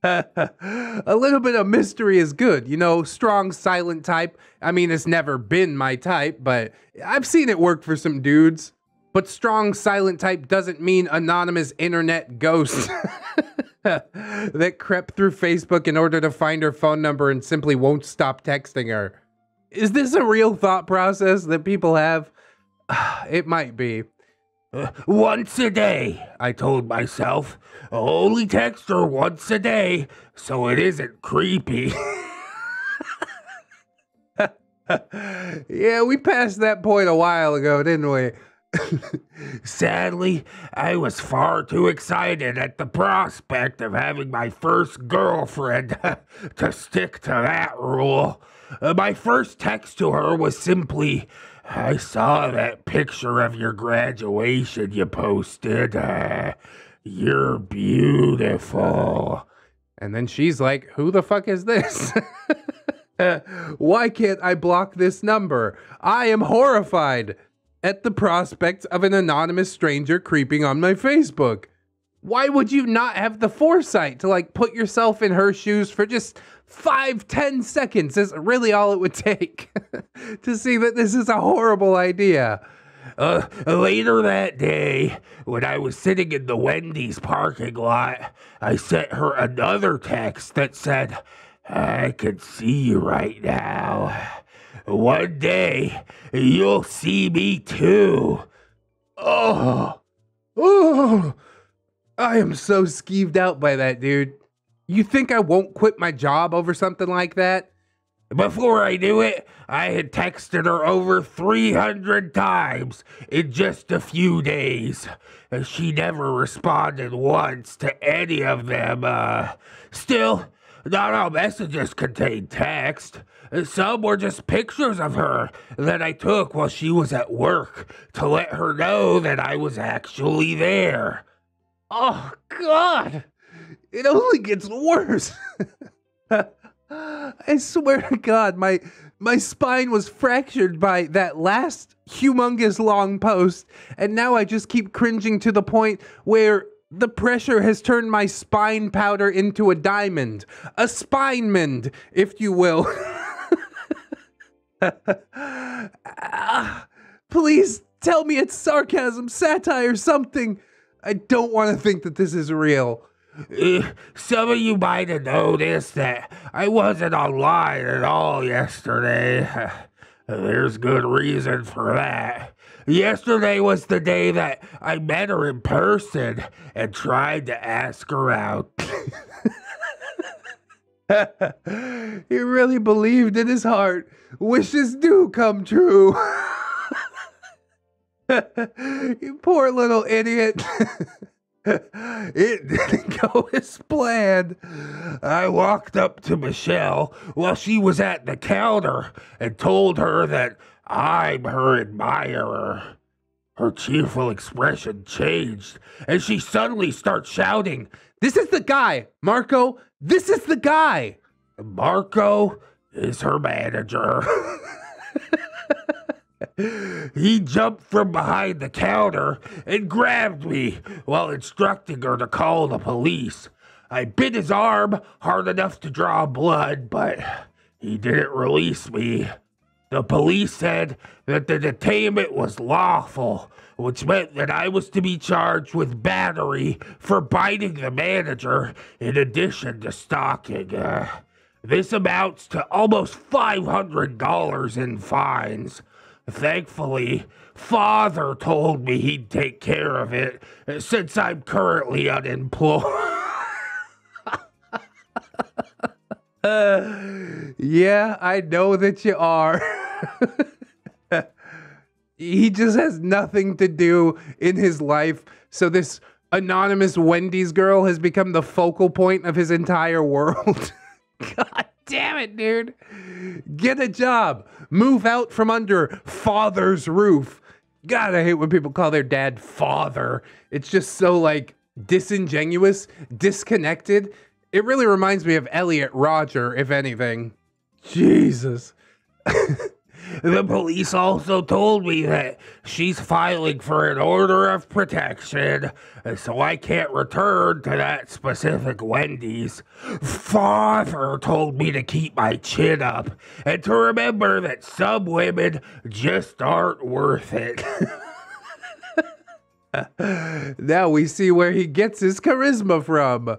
a little bit of mystery is good. You know, strong, silent type. I mean, it's never been my type, but I've seen it work for some dudes. But strong, silent type doesn't mean anonymous internet ghost that crept through Facebook in order to find her phone number and simply won't stop texting her. Is this a real thought process that people have? it might be. Uh, once a day, I told myself. Only text her once a day so it isn't creepy. yeah, we passed that point a while ago, didn't we? Sadly, I was far too excited at the prospect of having my first girlfriend to stick to that rule. Uh, my first text to her was simply, I saw that picture of your graduation you posted. Uh, you're beautiful. And then she's like, Who the fuck is this? Why can't I block this number? I am horrified at the prospect of an anonymous stranger creeping on my Facebook. Why would you not have the foresight to like put yourself in her shoes for just five, ten seconds? Is really all it would take to see that this is a horrible idea. Uh, later that day, when I was sitting in the Wendy's parking lot, I sent her another text that said, I can see you right now. One day, you'll see me too. Oh, oh, I am so skeeved out by that, dude. You think I won't quit my job over something like that? Before I knew it, I had texted her over 300 times in just a few days. and She never responded once to any of them. Uh, still, not all messages contained text. Some were just pictures of her that I took while she was at work to let her know that I was actually there. Oh, God! It only gets worse. I swear to God, my my spine was fractured by that last humongous long post, and now I just keep cringing to the point where the pressure has turned my spine powder into a diamond, a spine mend, if you will. Ah, please tell me it's sarcasm, satire, something. I don't want to think that this is real. Uh, some of you might have noticed that I wasn't online at all yesterday. There's good reason for that. Yesterday was the day that I met her in person and tried to ask her out. he really believed in his heart. Wishes do come true. you poor little idiot. it didn't go as planned. I walked up to Michelle while she was at the counter and told her that I'm her admirer. Her cheerful expression changed, and she suddenly starts shouting, This is the guy, Marco. This is the guy. Marco is her manager. he jumped from behind the counter and grabbed me while instructing her to call the police. I bit his arm hard enough to draw blood, but he didn't release me. The police said that the detainment was lawful, which meant that I was to be charged with battery for biting the manager in addition to stalking. Uh, this amounts to almost $500 in fines. Thankfully, Father told me he'd take care of it uh, since I'm currently unemployed. Yeah, I know that you are. he just has nothing to do in his life. So this anonymous Wendy's girl has become the focal point of his entire world. God damn it, dude. Get a job. Move out from under father's roof. God, I hate when people call their dad father. It's just so like disingenuous, disconnected. It really reminds me of Elliot Rodger, if anything. Jesus. The police also told me that she's filing for an order of protection, so I can't return to that specific Wendy's. Father told me to keep my chin up and to remember that some women just aren't worth it. Now we see where he gets his charisma from.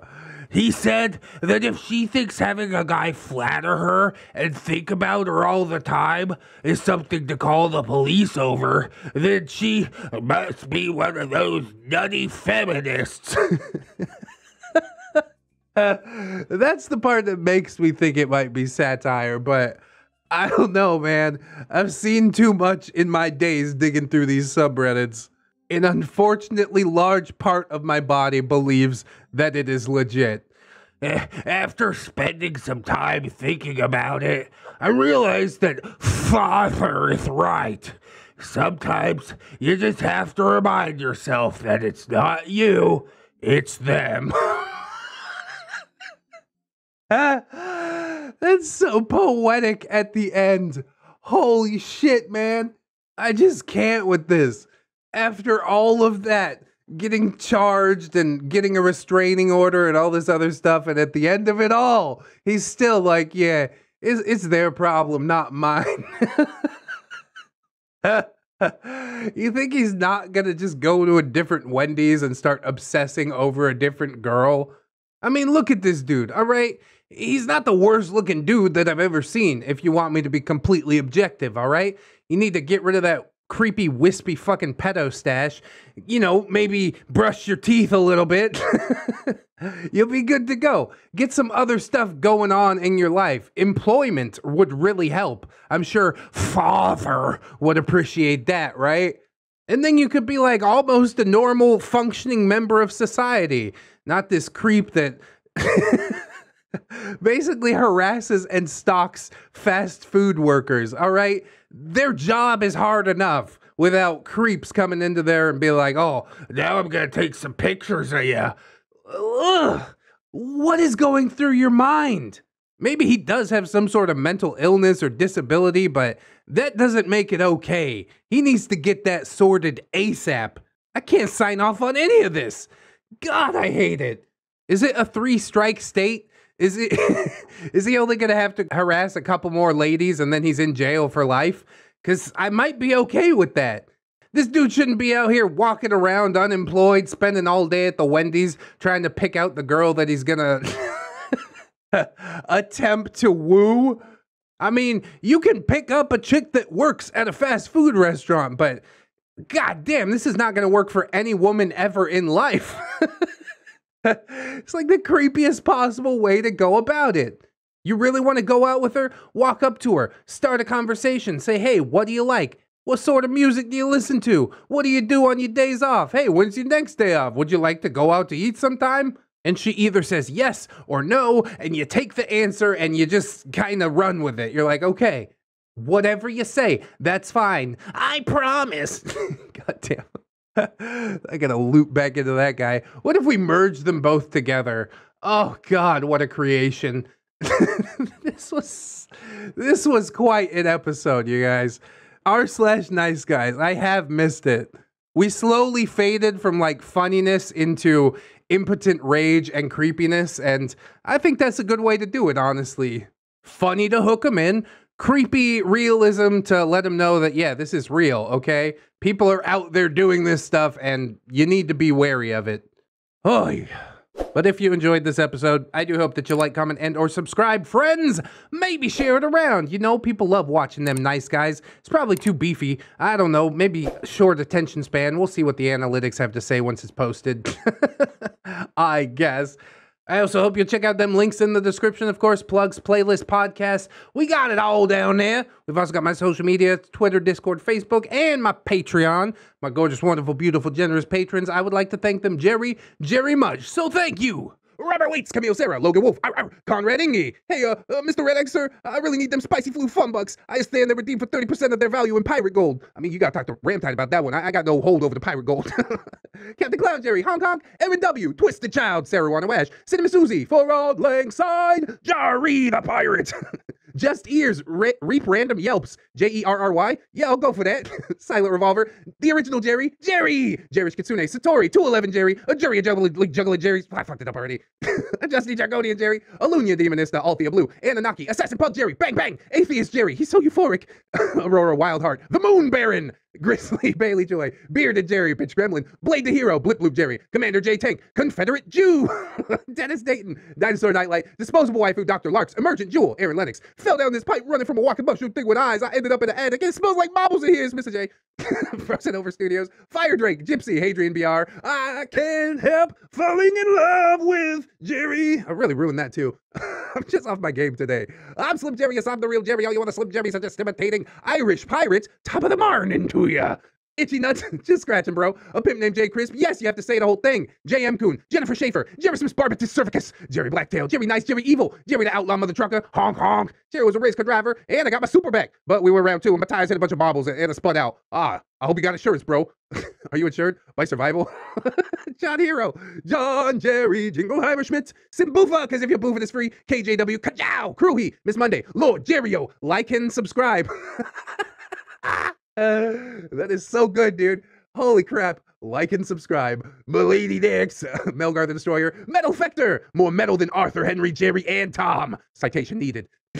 He said that if she thinks having a guy flatter her and think about her all the time is something to call the police over, then she must be one of those nutty feminists. That's the part that makes me think it might be satire, but I don't know, man. I've seen too much in my days digging through these subreddits. An unfortunately large part of my body believes that it is legit. Eh, after spending some time thinking about it, I realized that Father is right. Sometimes you just have to remind yourself that it's not you, it's them. That's so poetic at the end. Holy shit, man. I just can't with this. After all of that, getting charged and getting a restraining order and all this other stuff, and at the end of it all, he's still like, yeah, it's, it's their problem, not mine. you think he's not gonna just go to a different Wendy's and start obsessing over a different girl? I mean, look at this dude, all right? He's not the worst looking dude that I've ever seen, if you want me to be completely objective, all right? You need to get rid of that creepy, wispy fucking pedo stash. You know, maybe brush your teeth a little bit. You'll be good to go. Get some other stuff going on in your life. Employment would really help. I'm sure father would appreciate that, right? And then you could be like almost a normal functioning member of society, not this creep that basically harasses and stalks fast food workers. All right. Their job is hard enough without creeps coming into there and be like, oh, now I'm gonna take some pictures of you. ugh, what is going through your mind? Maybe he does have some sort of mental illness or disability, but that doesn't make it okay. He needs to get that sorted ASAP. I can't sign off on any of this. God, I hate it. Is it a three strike state? Is he is he only gonna have to harass a couple more ladies and then he's in jail for life? Cause I might be okay with that. This dude shouldn't be out here walking around unemployed, spending all day at the Wendy's trying to pick out the girl that he's gonna attempt to woo. I mean, you can pick up a chick that works at a fast food restaurant, but god damn, this is not gonna work for any woman ever in life. it's like the creepiest possible way to go about it. You really want to go out with her? Walk up to her, start a conversation, say, hey, what do you like? What sort of music do you listen to? What do you do on your days off? Hey, when's your next day off? Would you like to go out to eat sometime? And she either says yes or no, and you take the answer and you just kind of run with it. You're like, okay, whatever you say, that's fine. I promise. God damn. I gotta loop back into that guy. What if we merge them both together? Oh God, what a creation. this was this was quite an episode, you guys. R slash nice guys. I have missed it. We slowly faded from like funniness into impotent rage and creepiness, and I think that's a good way to do it, honestly. Funny to hook them in, creepy realism to let them know that, yeah, this is real, okay? People are out there doing this stuff, and you need to be wary of it. Oh, yeah. But if you enjoyed this episode, I do hope that you like, comment, and or subscribe. Friends, maybe share it around. You know, people love watching them nice guys. It's probably too beefy. I don't know, maybe short attention span. We'll see what the analytics have to say once it's posted. I guess. I also hope you'll check out them links in the description, of course, plugs, playlist, podcast. We got it all down there. We've also got my social media, Twitter, Discord, Facebook, and my Patreon. My gorgeous, wonderful, beautiful, generous patrons. I would like to thank them, Jerry, Jerry Mudge. So thank you. Robert Waits, Camille Sarah, Logan Wolf, arr, arr, Conrad Inge. Hey, uh, uh, Mr. Red Egg, sir, I really need them spicy flu fun bucks. I stand there redeemed for 30% of their value in pirate gold. I mean, you gotta talk to Ramtide about that one. I, I got no hold over the pirate gold. Captain Clown Jerry, Hong Kong, Aaron W, Twisted Child, Sarah Wanna Wash, Cinema Susie, For Old Lang Syne, Jari the Pirate. Just ears, re- reap random yelps. J E R R Y. Yeah, I'll go for that. Silent Revolver. The original Jerry. Jerry. Jerry's Kitsune. Satori. 211 Jerry. A Jerry, a juggling, juggling Jerry's. I fucked it up already. a Justy Jargonian Jerry. Alunia Demonista. Althea Blue. Anunnaki. Assassin Pug Jerry. Bang Bang. Atheist Jerry. He's so euphoric. Aurora Wildheart. The Moon Baron. Grizzly Bailey Joy, Bearded Jerry, Pitch Gremlin, Blade the Hero, Blip Bloop Jerry, Commander J Tank, Confederate Jew, Dennis Dayton, Dinosaur Nightlight, Disposable Waifu, Dr. Larks, Emergent Jewel, Aaron Lennox, fell down this pipe running from a walking mushroom thing with eyes. I ended up in the attic. It smells like marbles in here, it's Mr. J. Frozen Over Studios, Fire Drake, Gypsy, Hadrian BR. I can't help falling in love with Jerry. I really ruined that too. I'm just off my game today. I'm Slim Jerry. Yes, I'm the real Jerry. All you want to Slim Jerry, so just imitating Irish pirates. Top of the morning to ya. Itchy nuts, just scratching, bro. A pimp named Jay Crisp. Yes, you have to say the whole thing. J.M. Coon, Jennifer Schaefer, Jerry Smith Barbatus Cervicus, Jerry Blacktail, Jerry Nice, Jerry Evil, Jerry the Outlaw Mother Trucker, honk honk. Jerry was a race car driver, and I got my super back. But we were around two, and my tires hit a bunch of marbles and, and it spun out. Ah, I hope you got insurance, bro. Are you insured by survival? John Hero, John Jerry, Jingleheimer Schmidt, Simbufa, because if your boofing is free, KJW, Kajow, Crewhee, Miss Monday, Lord Jerryo, like and subscribe. that is so good, dude. Holy crap. Like and subscribe. Milady Dix, Melgar the Destroyer, Metal Fector, more metal than Arthur, Henry, Jerry, and Tom. Citation needed.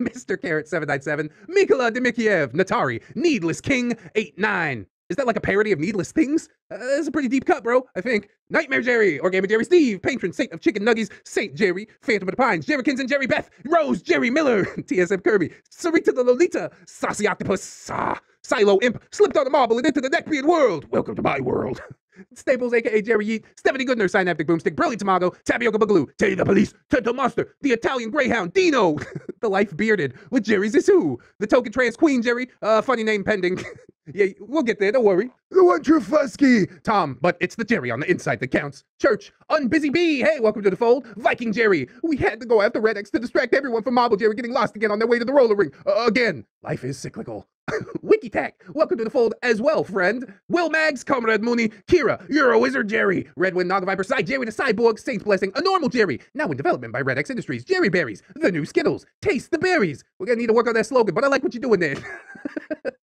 Mr. Carrot 797, Mikola Demikiev, Natari, Needless King 89. Is that like a parody of Needless Things? Uh, that's a pretty deep cut, bro, I think. Nightmare Jerry, Orgama Jerry Steve, Patron Saint of Chicken Nuggies, Saint Jerry, Phantom of the Pines, Jerrykins and Jerry Beth, Rose, Jerry Miller, TSM Kirby, Sarita the Lolita, Saucy Octopus, ah, Silo Imp, slipped on the marble and into the neckbeard world. Welcome to my world. Staples, aka Jerry Yeet, Stephanie Goodner, Synaptic Boomstick, Brilliant Tamago, Tapioca Boogaloo, Teddy the Police, Turtle Monster, the Italian Greyhound, Dino, the Life Bearded, with Jerry Zissou, the Token Trans Queen Jerry, uh, funny name pending. yeah, we'll get there, don't worry. The one Trufusky, Tom, but it's the Jerry on the inside that counts. Church, Unbusy Bee, hey, welcome to the fold. Viking Jerry, we had to go after ReddX to distract everyone from Marble Jerry getting lost again on their way to the roller ring. Uh, again, life is cyclical. WikiTac, welcome to the fold as well, friend. Will Mags, Comrade Mooney, Kira, you're a wizard, Jerry. Redwind Naga Viper, Side Jerry the Cyborg, Saints Blessing, a normal Jerry. Now in development by ReddX Industries, Jerry Berries, the new Skittles. Taste the berries. We're gonna need to work on that slogan, but I like what you're doing there.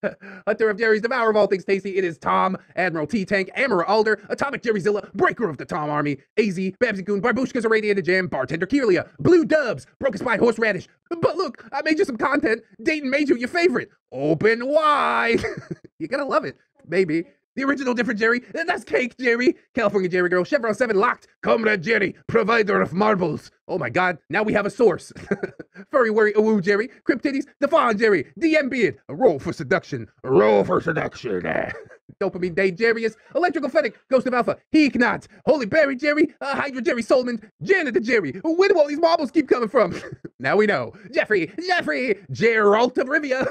Hunter of Jerry's, Devourer of all things tasty. It is Tom, Admiral T Tank, Amara Alder, Atomic Jerryzilla, Breaker of the Tom Army, AZ, Babsy Goon, Barbushka's Irradiated Jam, Bartender Kelia, Blue Dubs, Broken Spy Horseradish. But look, I made you some content. Dayton made you your favorite. Open wide. You're gonna love it. Maybe. The original different Jerry. That's cake, Jerry. California Jerry Girl. Chevron 7 locked. Comrade Jerry, provider of marbles. Oh my god, now we have a source. Furry Worry Awoo Jerry. Crypt Titties. Devon Jerry. DM Beard. A roll for seduction. Roll for seduction. Dopamine Day Jarius, Electrical Fennec, Ghost of Alpha, Heek Not, Holy Berry Jerry, uh, Hydra Jerry Solomon, Janet the Jerry. Where do all these marbles keep coming from? now we know. Jeffrey, Jeffrey, Geralt of Rivia,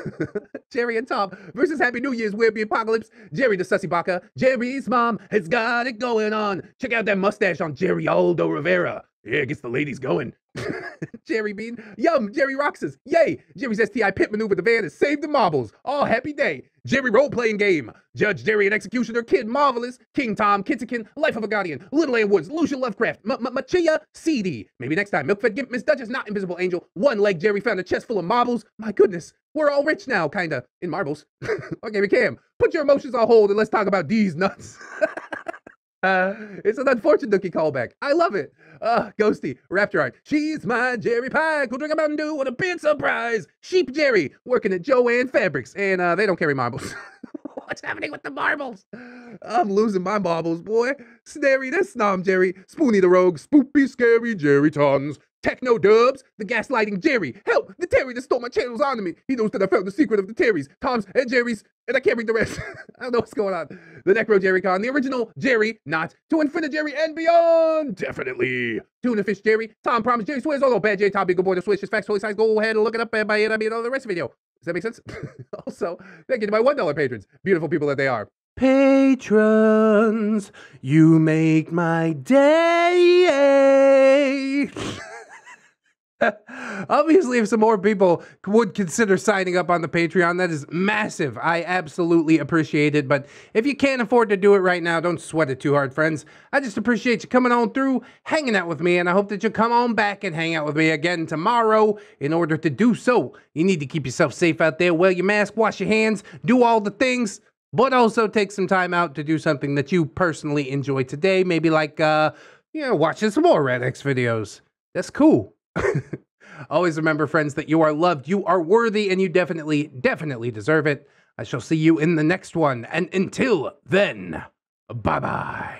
Jerry and Tom versus Happy New Year's Weird Apocalypse, Jerry the Sussy Baka, Jerry's mom has got it going on. Check out that mustache on Jerry Aldo Rivera. Yeah, it gets the ladies going. Jerry Bean, yum, Jerry Roxas, yay! Jerry's STI pit maneuver the van has saved the marbles. All happy day. Jerry role playing game. Judge Jerry and Executioner Kid Marvelous, King Tom Kitzikin, Life of a Guardian, Little Ann Woods, Lucian Lovecraft, Machia CD. Maybe next time. Milkfed Gimp, Miss Duchess, not Invisible Angel. One leg Jerry found a chest full of marbles. My goodness, we're all rich now, kinda, in marbles. okay, we can. Put your emotions on hold and let's talk about these nuts. Uh, it's an unfortunate nookie callback. I love it. Uh, Ghosty, Raptor Art. She's my Jerry Pie. Go drink a Mountain Dew. What a big surprise. Sheep Jerry working at Jo-Ann Fabrics. And uh, they don't carry marbles. What's happening with the marbles? I'm losing my marbles, boy. Snary, that's Snom Jerry. Spoony the Rogue. Spoopy, scary Jerry Tons. Techno Dubs, the gaslighting Jerry. Help! The Terry that stole my channels onto me. He knows that I found the secret of the Terrys, Toms, and Jerry's, and I can't read the rest. I don't know what's going on. The Necro Jerry Con, the original Jerry, not to Infinite Jerry and beyond. Definitely. Tuna Fish Jerry, Tom Promise, Jerry Swears, although bad J, Tom Big Boy, the Switch, his facts, holy size. Go ahead and look it up and buy it. I mean, all the rest of the video. Does that make sense? also, thank you to my $1 patrons, beautiful people that they are. Patrons, you make my day. Obviously, if some more people would consider signing up on the Patreon, that is massive. I absolutely appreciate it. But if you can't afford to do it right now, don't sweat it too hard, friends. I just appreciate you coming on through, hanging out with me, and I hope that you come on back and hang out with me again tomorrow. In order to do so, you need to keep yourself safe out there, wear your mask, wash your hands, do all the things but also take some time out to do something that you personally enjoy today. Maybe like, uh, you know, watching some more ReddX videos. That's cool. Always remember, friends, that you are loved, you are worthy, and you definitely, definitely deserve it. I shall see you in the next one. And until then, bye bye.